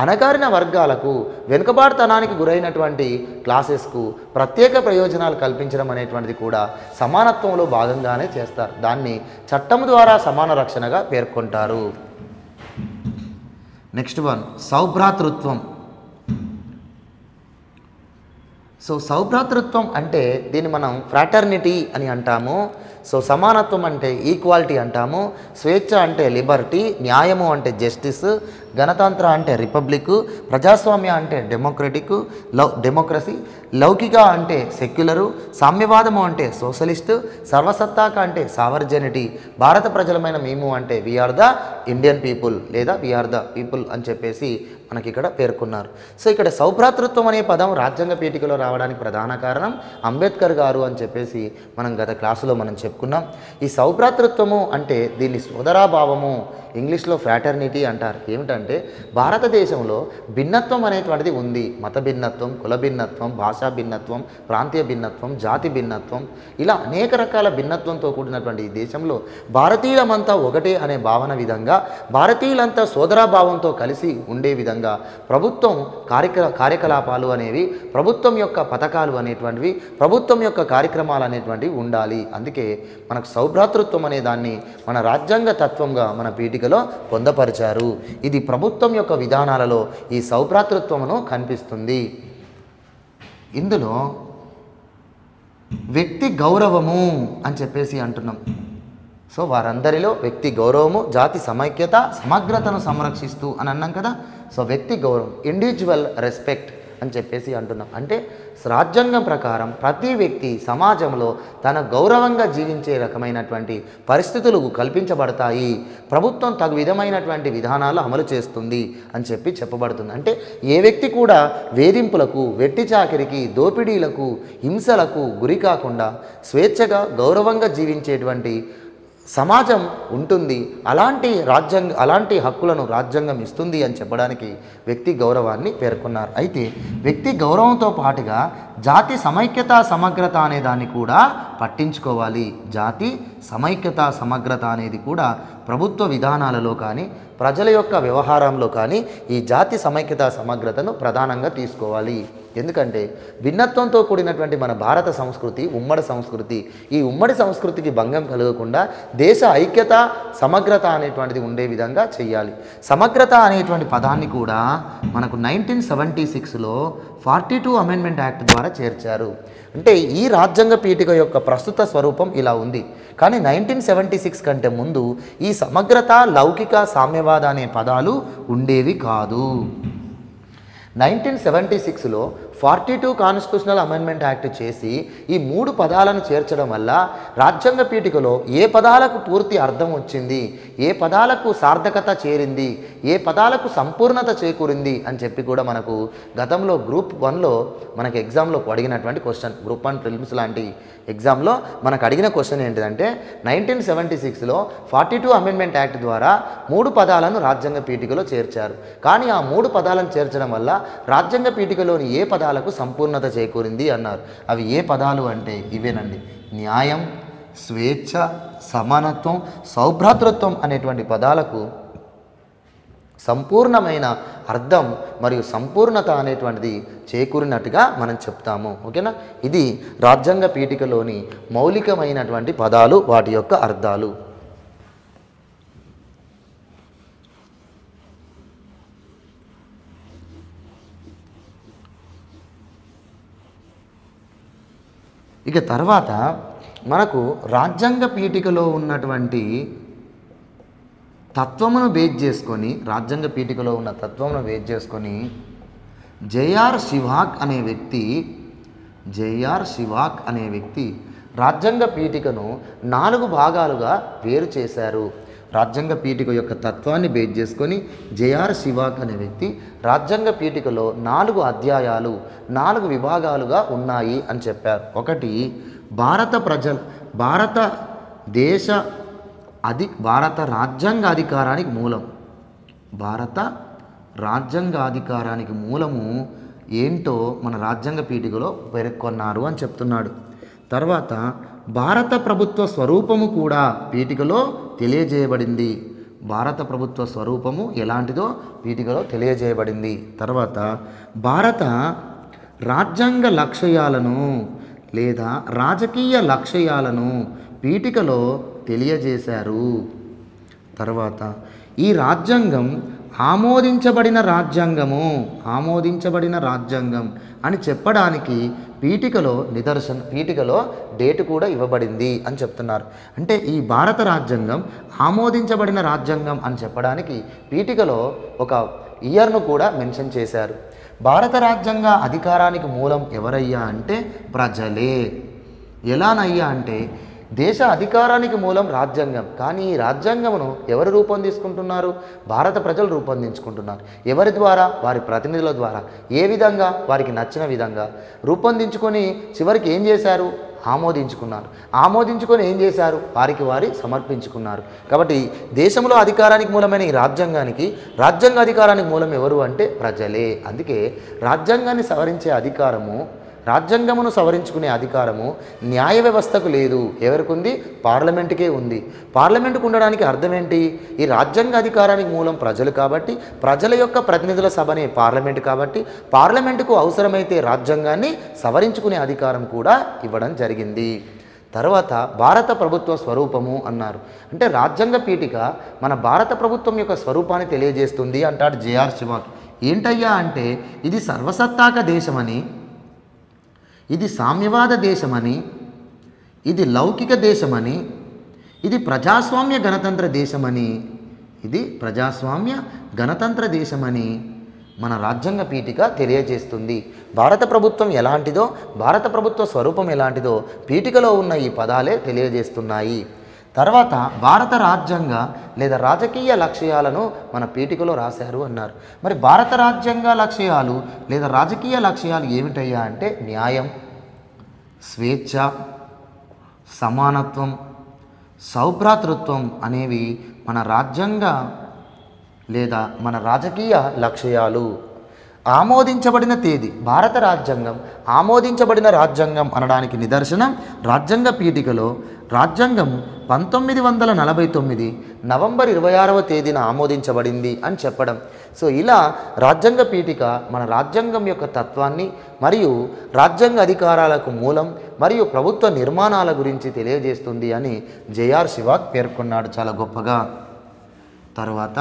అణగారిన వర్గాలకు వెనుకబాటుతనానికి గురైనటువంటి క్లాసెస్కు ప్రత్యేక ప్రయోజనాలు కల్పించడం అనేటువంటిది కూడా సమానత్వంలో భాగంగానే చేస్తారు. దాన్ని చట్టం ద్వారా సమాన రక్షణగా పేర్కొంటారు. నెక్స్ట్ వన్ సౌభ్రాతృత్వం. సో సౌభ్రాతృత్వం అంటే దీన్ని మనం ఫ్రాటర్నిటీ అని అంటాము. సో సమానత్వం అంటే ఈక్వాలిటీ అంటాము. స్వేచ్ఛ అంటే లిబర్టీ న్యాయము అంటే జస్టిస్ గణతంత్ర అంటే రిపబ్లిక్ ప్రజాస్వామ్య అంటే డెమోక్రటిక్ లౌ డెమోక్రసీ లౌకిక అంటే సెక్యులరు సామ్యవాదము అంటే సోషలిస్ట్ సర్వసత్తాక అంటే సావర్జనిటీ. భారత ప్రజలమైన మేము అంటే we are the Indian people లేదా వీఆర్ ద పీపుల్ అని చెప్పేసి మనకి ఇక్కడ పేర్కొన్నారు. సో ఇక్కడ సౌభ్రాతృత్వం అనే పదం రాజ్యాంగ పీఠికలో రావడానికి ప్రధాన కారణం అంబేద్కర్ గారు అని చెప్పేసి మనం గత క్లాసులో మనం చెప్పుకున్నాం. ఈ సౌభ్రాతృత్వము అంటే దీన్ని సోదరాభావము ఇంగ్లీష్లో ఫ్రాటర్నిటీ అంటారు. ఏమిటంటే భారతదేశంలో భిన్నత్వం అనేటువంటిది ఉంది. మత భిన్నత్వం కుల భిన్నత్వం భాషా భిన్నత్వం ప్రాంతీయ భిన్నత్వం జాతి భిన్నత్వం ఇలా అనేక రకాల భిన్నత్వంతో కూడినటువంటి ఈ దేశంలో భారతీయులమంతా ఒకటే అనే భావన విధంగా భారతీయులంతా సోదరాభావంతో కలిసి ఉండే విధంగా ప్రభుత్వం కార్యక్ర కార్యకలాపాలు అనేవి ప్రభుత్వం యొక్క పథకాలు అనేటువంటివి ప్రభుత్వం యొక్క కార్యక్రమాలు అనేటువంటివి ఉండాలి. అందుకే మనకు సౌభ్రాతృత్వం అనే దాన్ని మన రాజ్యాంగ తత్వంగా మన పీఠికలో పొందపరిచారు. ఇది ప్రభుత్వం యొక్క విధానాలలో ఈ సౌభ్రాతృత్వమును కనిపిస్తుంది. ఇందులో వ్యక్తి గౌరవము అని చెప్పేసి అంటున్నాం. సో వారందరిలో వ్యక్తి గౌరవము జాతి సమైక్యత సమగ్రతను సంరక్షిస్తూ అని అన్నాం కదా. సో వ్యక్తి గౌరవం ఇండివిజువల్ రెస్పెక్ట్ అని చెప్పేసి అంటున్నాం. అంటే రాజ్యాంగం ప్రకారం ప్రతి వ్యక్తి సమాజంలో తన గౌరవంగా జీవించే రకమైనటువంటి పరిస్థితులు కల్పించబడతాయి. ప్రభుత్వం తగు విధమైనటువంటి విధానాలు అమలు చేస్తుంది అని చెప్పి చెప్పబడుతుంది. అంటే ఏ వ్యక్తి కూడా వేధింపులకు వెట్టి చాకిరికి దోపిడీలకు హింసలకు గురి కాకుండా స్వేచ్ఛగా గౌరవంగా జీవించేటువంటి సమాజం ఉంటుంది. అలాంటి రాజ్యాంగ అలాంటి హక్కులను రాజ్యాంగం ఇస్తుంది అని చెప్పడానికి వ్యక్తి గౌరవాన్ని పేర్కొన్నారు. అయితే వ్యక్తి గౌరవంతో పాటుగా జాతి సమైక్యత సమగ్రత అనే దాన్ని కూడా పట్టించుకోవాలి. జాతి సమైక్యత సమగ్రత అనేది కూడా ప్రభుత్వ విధానాలలో కానీ ప్రజల యొక్క వ్యవహారంలో కానీ ఈ జాతి సమైక్యత సమగ్రతను ప్రధానంగా తీసుకోవాలి. ఎందుకంటే భిన్నత్వంతో కూడినటువంటి మన భారత సంస్కృతి ఉమ్మడి సంస్కృతి ఈ ఉమ్మడి సంస్కృతికి భంగం కలగకుండా దేశ ఐక్యత సమగ్రత అనేటువంటిది ఉండే విధంగా చేయాలి సమగ్రత అనేటువంటి పదాన్ని కూడా మనకు నైన్టీన్ సెవెంటీ సిక్స్లో ఫార్టీ టూ అమెండ్మెంట్ యాక్ట్ ద్వారా చేర్చారు. అంటే ఈ రాజ్యాంగ పీఠిక యొక్క ప్రస్తుత స్వరూపం ఇలా ఉంది. కానీ నైన్టీన్ సెవెంటీ సిక్స్ కంటే ముందు ఈ సమగ్రత లౌకిక సామ్యవాద అనే పదాలు ఉండేవి కాదు. నైన్టీన్ సెవెంటీ సిక్స్లో forty two constitutional amendment act చేసి ఈ మూడు పదాలను చేర్చడం వల్ల రాజ్యాంగ పీఠికలో ఏ పదాలకు పూర్తి అర్థం వచ్చింది ఏ పదాలకు సార్థకత చేరింది ఏ పదాలకు సంపూర్ణత చేకూరింది అని చెప్పి కూడా మనకు గతంలో గ్రూప్ వన్లో మనకు ఎగ్జామ్లో అడిగినటువంటి క్వశ్చన్ గ్రూప్ వన్ ప్రిలిమ్స్ లాంటి ఎగ్జామ్లో మనకు అడిగిన క్వశ్చన్ ఏంటిదంటే నైన్టీన్ సెవెంటీ సిక్స్లో ఫార్టీ టూ అమెండ్మెంట్ యాక్ట్ ద్వారా మూడు పదాలను రాజ్యాంగ పీఠికలో చేర్చారు. కానీ ఆ మూడు పదాలను చేర్చడం వల్ల రాజ్యాంగ పీఠికలోని ఏ పదాలకు సంపూర్ణత చేకూరింది అన్నారు. అవి ఏ పదాలు అంటే ఇవేనండి? న్యాయం స్వేచ్ఛ సమానత్వం సౌభ్రాతృత్వం అనేటువంటి పదాలకు సంపూర్ణమైన అర్థం మరియు సంపూర్ణత అనేటువంటిది చేకూరినట్టుగా మనం చెప్తాము. ఓకేనా? ఇది రాజ్యాంగ పీఠికలోని మౌలికమైనటువంటి పదాలు వాటి యొక్క అర్థాలు. ఇక తర్వాత మనకు రాజ్యాంగ పీఠికలో ఉన్నటువంటి తత్వమును బేస్ చేసుకొని రాజ్యాంగ పీఠికలో ఉన్న తత్వమును బేస్ చేసుకొని జేఆర్ శివాక్ అనే వ్యక్తి జేఆర్ శివాక్ అనే వ్యక్తి రాజ్యాంగ పీఠికను నాలుగు భాగాలుగా వేరు చేశారు. రాజ్యాంగ పీఠిక యొక్క తత్వాన్ని బేస్ చేసుకొని జేఆర్ శివాక్ అనే వ్యక్తి రాజ్యాంగ పీఠికలో నాలుగు అధ్యాయాలు నాలుగు విభాగాలుగా ఉన్నాయి అని చెప్పారు. ఒకటి భారత ప్రజలు భారత దేశ అధి భారత రాజ్యాంగ అధికారానికి మూలం. భారత రాజ్యాంగాధికారానికి మూలము ఏంటో మన రాజ్యాంగ పీఠికలో పేర్కొన్నారు అని చెప్తున్నాడు. తర్వాత భారత ప్రభుత్వ స్వరూపము కూడా పీఠికలో తెలియజేయబడింది. భారత ప్రభుత్వ స్వరూపము ఎలాంటిదో పీఠికలో తెలియజేయబడింది. తర్వాత భారత రాజ్యాంగ లక్ష్యాలను లేదా రాజకీయ లక్ష్యాలను పీఠికలో తెలియజేశారు. తర్వాత ఈ రాజ్యాంగం ఆమోదించబడిన రాజ్యాంగము ఆమోదించబడిన రాజ్యాంగం అని చెప్పడానికి పీఠికలో నిదర్శన పీఠికలో డేట్ కూడా ఇవ్వబడింది అని చెప్తున్నారు. అంటే ఈ భారత రాజ్యాంగం ఆమోదించబడిన రాజ్యాంగం అని చెప్పడానికి పీఠికలో ఒక ఇయర్ను కూడా మెన్షన్ చేశారు. భారత రాజ్యాంగ అధికారానికి మూలం ఎవరయ్యా అంటే ప్రజలే. ఎలానయ్యా అంటే దేశ అధికారానికి మూలం రాజ్యాంగం. కానీ ఈ రాజ్యాంగమును ఎవరు రూపొందించుకుంటున్నారు? భారత ప్రజలు రూపొందించుకుంటున్నారు. ఎవరి ద్వారా? వారి ప్రతినిధుల ద్వారా. ఏ విధంగా? వారికి నచ్చిన విధంగా. రూపొందించుకొని చివరికి ఏం చేశారు? ఆమోదించుకున్నారు. ఆమోదించుకొని ఏం చేశారు? వారికి వారి సమర్పించుకున్నారు. కాబట్టి దేశంలో అధికారానికి మూలమైన ఈ రాజ్యాంగానికి రాజ్యాంగ అధికారానికి మూలం ఎవరు అంటే ప్రజలే. అందుకే రాజ్యాంగాన్ని సవరించే అధికారము రాజ్యాంగమును సవరించుకునే అధికారము న్యాయ వ్యవస్థకు లేదు. ఎవరికి ఉంది పార్లమెంటుకే ఉంది. పార్లమెంటుకు ఉండడానికి అర్థం ఏంటి ఈ రాజ్యాంగ అధికారానికి మూలం ప్రజలు కాబట్టి ప్రజల యొక్క ప్రతినిధుల సభనే పార్లమెంటు కాబట్టి పార్లమెంటుకు అవసరమైతే రాజ్యాంగాన్ని సవరించుకునే అధికారం కూడా ఇవ్వడం జరిగింది. తర్వాత భారత ప్రభుత్వ స్వరూపము అన్నారు. అంటే రాజ్యాంగ పీఠిక మన భారత ప్రభుత్వం యొక్క స్వరూపాన్ని తెలియజేస్తుంది అంటాడు జేఆర్ శివాక్. ఏంటయ్యా అంటే ఇది సర్వసత్తాక దేశమని ఇది సామ్యవాద దేశమని ఇది లౌకిక దేశమని ఇది ప్రజాస్వామ్య గణతంత్ర దేశమని ఇది ప్రజాస్వామ్య గణతంత్ర దేశమని మన రాజ్యాంగ పీఠిక తెలియజేస్తుంది. భారత ప్రభుత్వం ఎలాంటిదో భారత ప్రభుత్వ స్వరూపం ఎలాంటిదో పీఠికలో ఉన్న ఈ పదాలే తెలియజేస్తున్నాయి. తర్వాత భారత రాజ్యాంగ లేదా రాజకీయ లక్ష్యాలను మన పీఠికలో రాశారు అన్నారు. మరి భారత రాజ్యాంగ లక్ష్యాలు లేదా రాజకీయ లక్ష్యాలు ఏమిటయ్యా అంటే న్యాయం స్వేచ్ఛ సమానత్వం సౌభ్రాతృత్వం అనేవి మన రాజ్యాంగ లేదా మన రాజకీయ లక్ష్యాలు. ఆమోదించబడిన తేదీ భారత రాజ్యాంగం ఆమోదించబడిన రాజ్యాంగం అనడానికి నిదర్శనం రాజ్యాంగ పీఠికలో రాజ్యాంగం పంతొమ్మిది వందల నలభై తొమ్మిది నవంబర్ ఇరవై ఆరవ తేదీన ఆమోదించబడింది అని చెప్పడం. సో ఇలా రాజ్యాంగ పీఠిక మన రాజ్యాంగం యొక్క తత్వాన్ని మరియు రాజ్యాంగ అధికారాలకు మూలం మరియు ప్రభుత్వ నిర్మాణాల గురించి తెలియజేస్తుంది అని జేఆర్ శివాక్ పేర్కొన్నాడు చాలా గొప్పగా. తర్వాత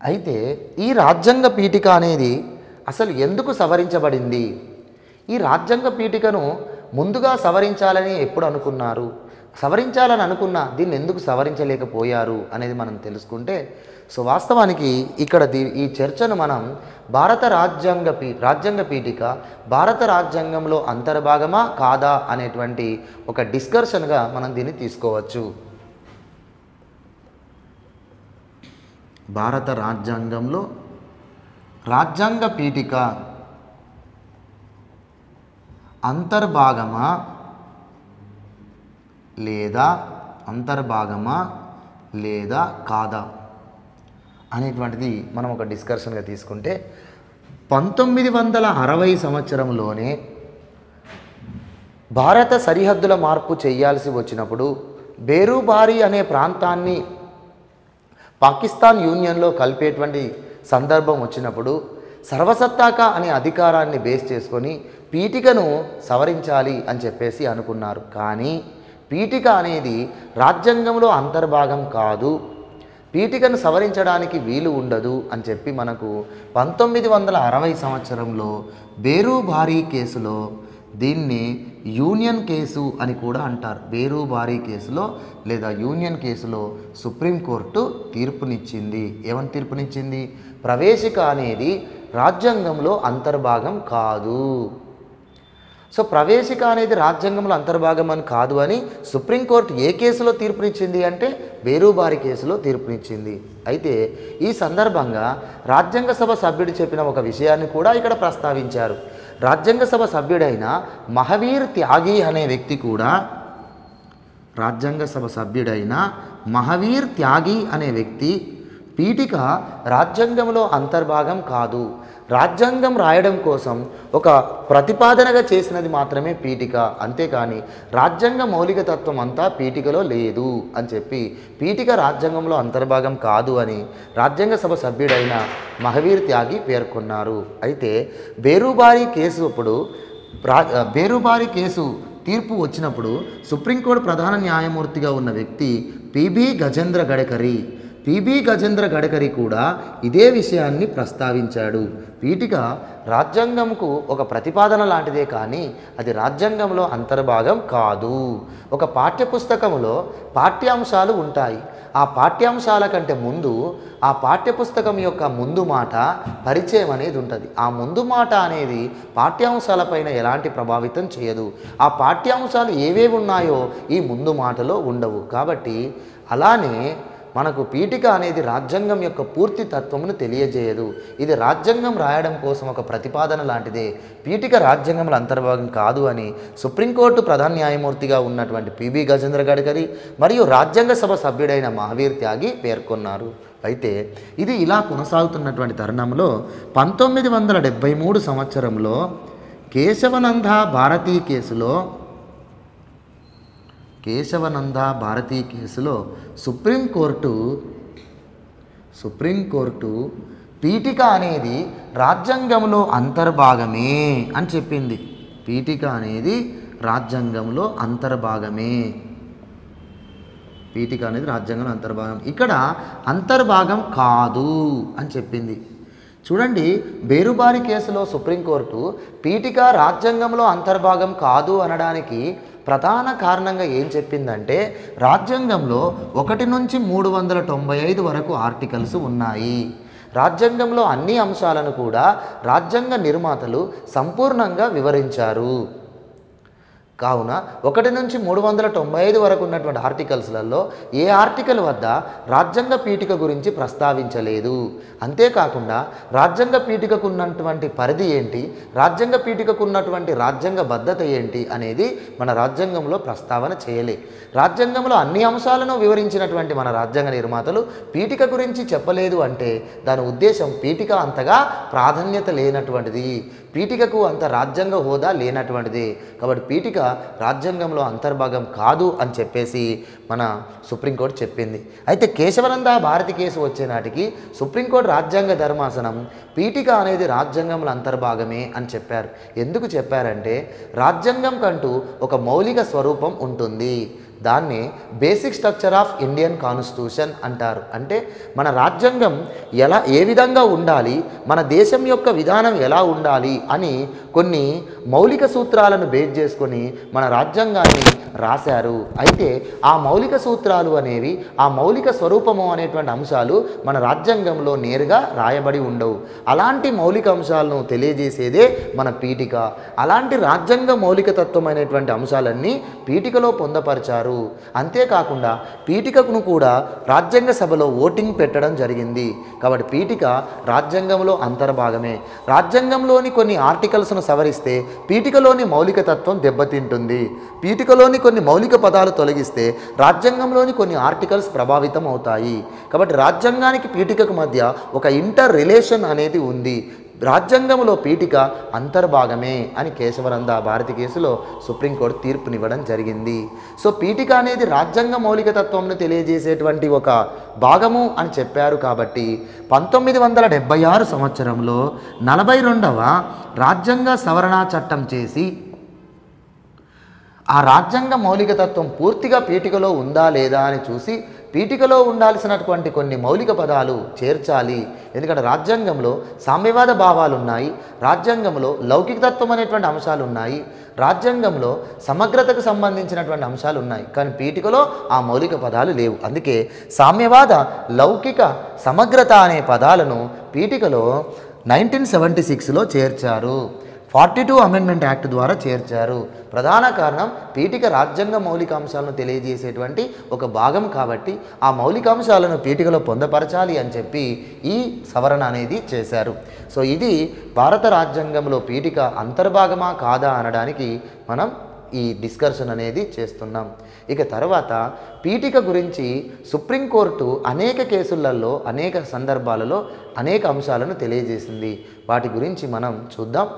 అయితే ఈ రాజ్యాంగ పీఠిక అనేది అసలు ఎందుకు సవరించబడింది? ఈ రాజ్యాంగ పీఠికను ముందుగా సవరించాలని ఎప్పుడు అనుకున్నారు? సవరించాలని అనుకున్నా దీన్ని ఎందుకు సవరించలేకపోయారు అనేది మనం తెలుసుకుంటే సో వాస్తవానికి ఇక్కడ దీ ఈ చర్చను మనం భారత రాజ్యాంగ పీ రాజ్యాంగ పీఠిక భారత రాజ్యాంగంలో అంతర్భాగమా కాదా అనేటువంటి ఒక డిస్కర్షన్గా మనం దీన్ని తీసుకోవచ్చు. భారత రాజ్యాంగంలో రాజ్యాంగ పీఠిక అంతర్భాగమా లేదా అంతర్భాగమా లేదా కాదా అనేటువంటిది మనం ఒక డిస్కషన్గా తీసుకుంటే పంతొమ్మిది వందల అరవై సంవత్సరంలోనే భారత సరిహద్దుల మార్పు చేయాల్సి వచ్చినప్పుడు బేరుబారి అనే ప్రాంతాన్ని పాకిస్తాన్ యూనియన్లో కలిపేటువంటి సందర్భం వచ్చినప్పుడు సర్వసత్తాక అనే అధికారాన్ని బేస్ చేసుకొని పీఠికను సవరించాలి అని చెప్పేసి అనుకున్నారు. కానీ పీఠిక అనేది రాజ్యాంగంలో అంతర్భాగం కాదు. పీఠికను సవరించడానికి వీలు ఉండదు అని చెప్పి మనకు పంతొమ్మిది వందల అరవై సంవత్సరంలో బేరుబారీ కేసులో దీన్ని యూనియన్ కేసు అని కూడా అంటారు. బేరుబారీ కేసులో లేదా యూనియన్ కేసులో సుప్రీంకోర్టు తీర్పునిచ్చింది. ఏమని తీర్పునిచ్చింది? ప్రవేశిక అనేది రాజ్యాంగంలో అంతర్భాగం కాదు. సో ప్రవేశిక అనేది రాజ్యాంగంలో అంతర్భాగం అని కాదు అని సుప్రీంకోర్టు ఏ కేసులో తీర్పునిచ్చింది అంటే వేరుబారి కేసులో తీర్పునిచ్చింది. అయితే ఈ సందర్భంగా రాజ్యాంగ సభ సభ్యుడు చెప్పిన ఒక విషయాన్ని కూడా ఇక్కడ ప్రస్తావించారు. రాజ్యాంగ సభ సభ్యుడైన మహవీర్ త్యాగి అనే వ్యక్తి కూడా రాజ్యాంగ సభ సభ్యుడైన మహవీర్ త్యాగి అనే వ్యక్తి పీఠిక రాజ్యాంగంలో అంతర్భాగం కాదు. రాజ్యాంగం రాయడం కోసం ఒక ప్రతిపాదనగా చేసినది మాత్రమే పీఠిక. అంతేకాని రాజ్యాంగ మౌలిక తత్వం అంతా పీఠికలో లేదు అని చెప్పి పీఠిక రాజ్యాంగంలో అంతర్భాగం కాదు అని రాజ్యాంగ సభ సభ్యుడైన మహవీర్ త్యాగి పేర్కొన్నారు. అయితే బేరుబారి కేసు అప్పుడు బేరుబారి కేసు తీర్పు వచ్చినప్పుడు సుప్రీంకోర్టు ప్రధాన న్యాయమూర్తిగా ఉన్న వ్యక్తి P B Gajendragadkar P B Gajendragadkar కూడా ఇదే విషయాన్ని ప్రస్తావించాడు. వీటిగా రాజ్యాంగంకు ఒక ప్రతిపాదన లాంటిదే కానీ అది రాజ్యాంగంలో అంతర్భాగం కాదు. ఒక పాఠ్యపుస్తకంలో పాఠ్యాంశాలు ఉంటాయి. ఆ పాఠ్యాంశాల కంటే ముందు ఆ పాఠ్యపుస్తకం యొక్క ముందు మాట పరిచయం అనేది ఉంటుంది. ఆ ముందు మాట అనేది పాఠ్యాంశాలపైన ఎలాంటి ప్రభావితం చేయదు. ఆ పాఠ్యాంశాలు ఏవేవి ఉన్నాయో ఈ ముందు మాటలో ఉండవు. కాబట్టి అలానే మనకు పీఠిక అనేది రాజ్యాంగం యొక్క పూర్తి తత్వమును తెలియజేయదు. ఇది రాజ్యాంగం రాయడం కోసం ఒక ప్రతిపాదన లాంటిదే. పీఠిక రాజ్యాంగంలో అంతర్భాగం కాదు అని సుప్రీంకోర్టు ప్రధాన న్యాయమూర్తిగా ఉన్నటువంటి పిబి గజేంద్ర గడ్కరీ మరియు రాజ్యాంగ సభ సభ్యుడైన మహావీర్ త్యాగి పేర్కొన్నారు. అయితే ఇది ఇలా కొనసాగుతున్నటువంటి తరుణంలో పంతొమ్మిది వందల డెబ్భై మూడు సంవత్సరంలో కేశవనంద భారతీ కేసులో కేశవనంద భారతీ కేసులో సుప్రీంకోర్టు సుప్రీంకోర్టు పీఠిక అనేది రాజ్యాంగంలో అంతర్భాగమే అని చెప్పింది. పీఠిక అనేది రాజ్యాంగంలో అంతర్భాగమే. పీఠిక అనేది రాజ్యాంగంలో అంతర్భాగం. ఇక్కడ అంతర్భాగం కాదు అని చెప్పింది. చూడండి బేరుబారి కేసులో సుప్రీంకోర్టు పీఠిక రాజ్యాంగంలో అంతర్భాగం కాదు అనడానికి ప్రధాన కారణంగా ఏం చెప్పిందంటే రాజ్యాంగంలో ఒకటి నుంచి మూడు వందల తొంభై ఐదు వరకు ఆర్టికల్స్ ఉన్నాయి. రాజ్యాంగంలో అన్ని అంశాలను కూడా రాజ్యాంగ నిర్మాతలు సంపూర్ణంగా వివరించారు. కావున ఒకటి నుంచి మూడు వందల తొంభై ఐదు వరకు ఉన్నటువంటి ఆర్టికల్స్లలో ఏ ఆర్టికల్ వద్ద రాజ్యాంగ పీఠిక గురించి ప్రస్తావించలేదు. అంతేకాకుండా రాజ్యాంగ పీఠికకు ఉన్నటువంటి పరిధి ఏంటి? రాజ్యాంగ పీఠికకు ఉన్నటువంటి రాజ్యాంగ బద్ధత ఏంటి? అనేది మన రాజ్యాంగంలో ప్రస్తావన చేయలే. రాజ్యాంగంలో అన్ని అంశాలను వివరించినటువంటి మన రాజ్యాంగ నిర్మాతలు పీఠిక గురించి చెప్పలేదు అంటే దాని ఉద్దేశం పీఠిక అంతగా ప్రాధాన్యత లేనటువంటిది. పీఠికకు అంత రాజ్యాంగ హోదా లేనటువంటిది. కాబట్టి పీఠిక రాజ్యాంగంలో అంతర్భాగం కాదు అని చెప్పేసి మన సుప్రీంకోర్టు చెప్పింది. అయితే కేశవనంద భారతి కేసు వచ్చే నాటికి సుప్రీంకోర్టు రాజ్యాంగ ధర్మాసనం పీఠిక అనేది రాజ్యాంగంలో అంతర్భాగమే అని చెప్పారు. ఎందుకు చెప్పారంటే రాజ్యాంగం కంటూ ఒక మౌలిక స్వరూపం ఉంటుంది. దాన్ని basic structure of Indian constitution అంటారు. అంటే మన రాజ్యాంగం ఎలా ఏ విధంగా ఉండాలి మన దేశం యొక్క విధానం ఎలా ఉండాలి అని కొన్ని మౌలిక సూత్రాలను బేస్ చేసుకొని మన రాజ్యాంగాన్ని రాశారు. అయితే ఆ మౌలిక సూత్రాలు అనేవి ఆ మౌలిక స్వరూపము అనేటువంటి అంశాలు మన రాజ్యాంగంలో నేరుగా రాయబడి ఉండవు. అలాంటి మౌలిక అంశాలను తెలియజేసేదే మన పీఠిక. అలాంటి రాజ్యాంగ మౌలిక తత్వం అనేటువంటి అంశాలన్నీ పీఠికలో పొందపరిచారు. అంతేకాకుండా పీఠికను కూడా రాజ్యాంగ సభలో ఓటింగ్ పెట్టడం జరిగింది. కాబట్టి పీఠిక రాజ్యాంగంలో అంతర్భాగమే. రాజ్యాంగంలోని కొన్ని ఆర్టికల్స్ను సవరిస్తే పీఠికలోని మౌలిక తత్వం దెబ్బతింటుంది. పీఠికలోని కొన్ని మౌలిక పదాలు తొలగిస్తే రాజ్యాంగంలోని కొన్ని ఆర్టికల్స్ ప్రభావితం అవుతాయి కాబట్టి రాజ్యాంగానికి పీఠికకు మధ్య ఒక ఇంటర్ రిలేషన్ అనేది ఉంది. రాజ్యాంగంలో పీఠిక అంతర్భాగమే అని కేశవరంద భారతి కేసులో సుప్రీంకోర్టు తీర్పునివ్వడం జరిగింది. సో పీఠిక అనేది రాజ్యాంగ మౌలిక తత్వంను తెలియజేసేటువంటి ఒక భాగము అని చెప్పారు కాబట్టి పంతొమ్మిది వందల డెబ్బై ఆరు సంవత్సరంలో నలభై రెండవ రాజ్యాంగ సవరణ చట్టం చేసి ఆ రాజ్యాంగ మౌలిక తత్వం పూర్తిగా పీఠికలో ఉందా లేదా అని చూసి పీఠికలో ఉండాల్సినటువంటి కొన్ని మౌలిక పదాలు చేర్చాలి. ఎందుకంటే రాజ్యాంగంలో సామ్యవాద భావాలు ఉన్నాయి రాజ్యాంగంలో లౌకికతత్వం అనేటువంటి అంశాలు ఉన్నాయి రాజ్యాంగంలో సమగ్రతకు సంబంధించినటువంటి అంశాలు ఉన్నాయి కానీ పీఠికలో ఆ మౌలిక పదాలు లేవు. అందుకే సామ్యవాద లౌకిక సమగ్రత అనే పదాలను పీఠికలో నైన్టీన్ సెవెంటీ సిక్స్లో చేర్చారు. ఫార్టీ టూ అమెండ్మెంట్ యాక్ట్ ద్వారా చేర్చారు. ప్రధాన కారణం పీఠిక రాజ్యాంగ మౌలిక అంశాలను తెలియజేసేటువంటి ఒక భాగం కాబట్టి ఆ మౌలిక అంశాలను పీఠికలో పొందపరచాలి అని చెప్పి ఈ సవరణ అనేది చేశారు. సో ఇది భారత రాజ్యాంగంలో పీఠిక అంతర్భాగమా కాదా అనడానికి మనం ఈ డిస్కషన్ అనేది చేస్తున్నాం. ఇక తర్వాత పీఠిక గురించి సుప్రీంకోర్టు అనేక కేసులలో అనేక సందర్భాలలో అనేక అంశాలను తెలియజేసింది. వాటి గురించి మనం చూద్దాం.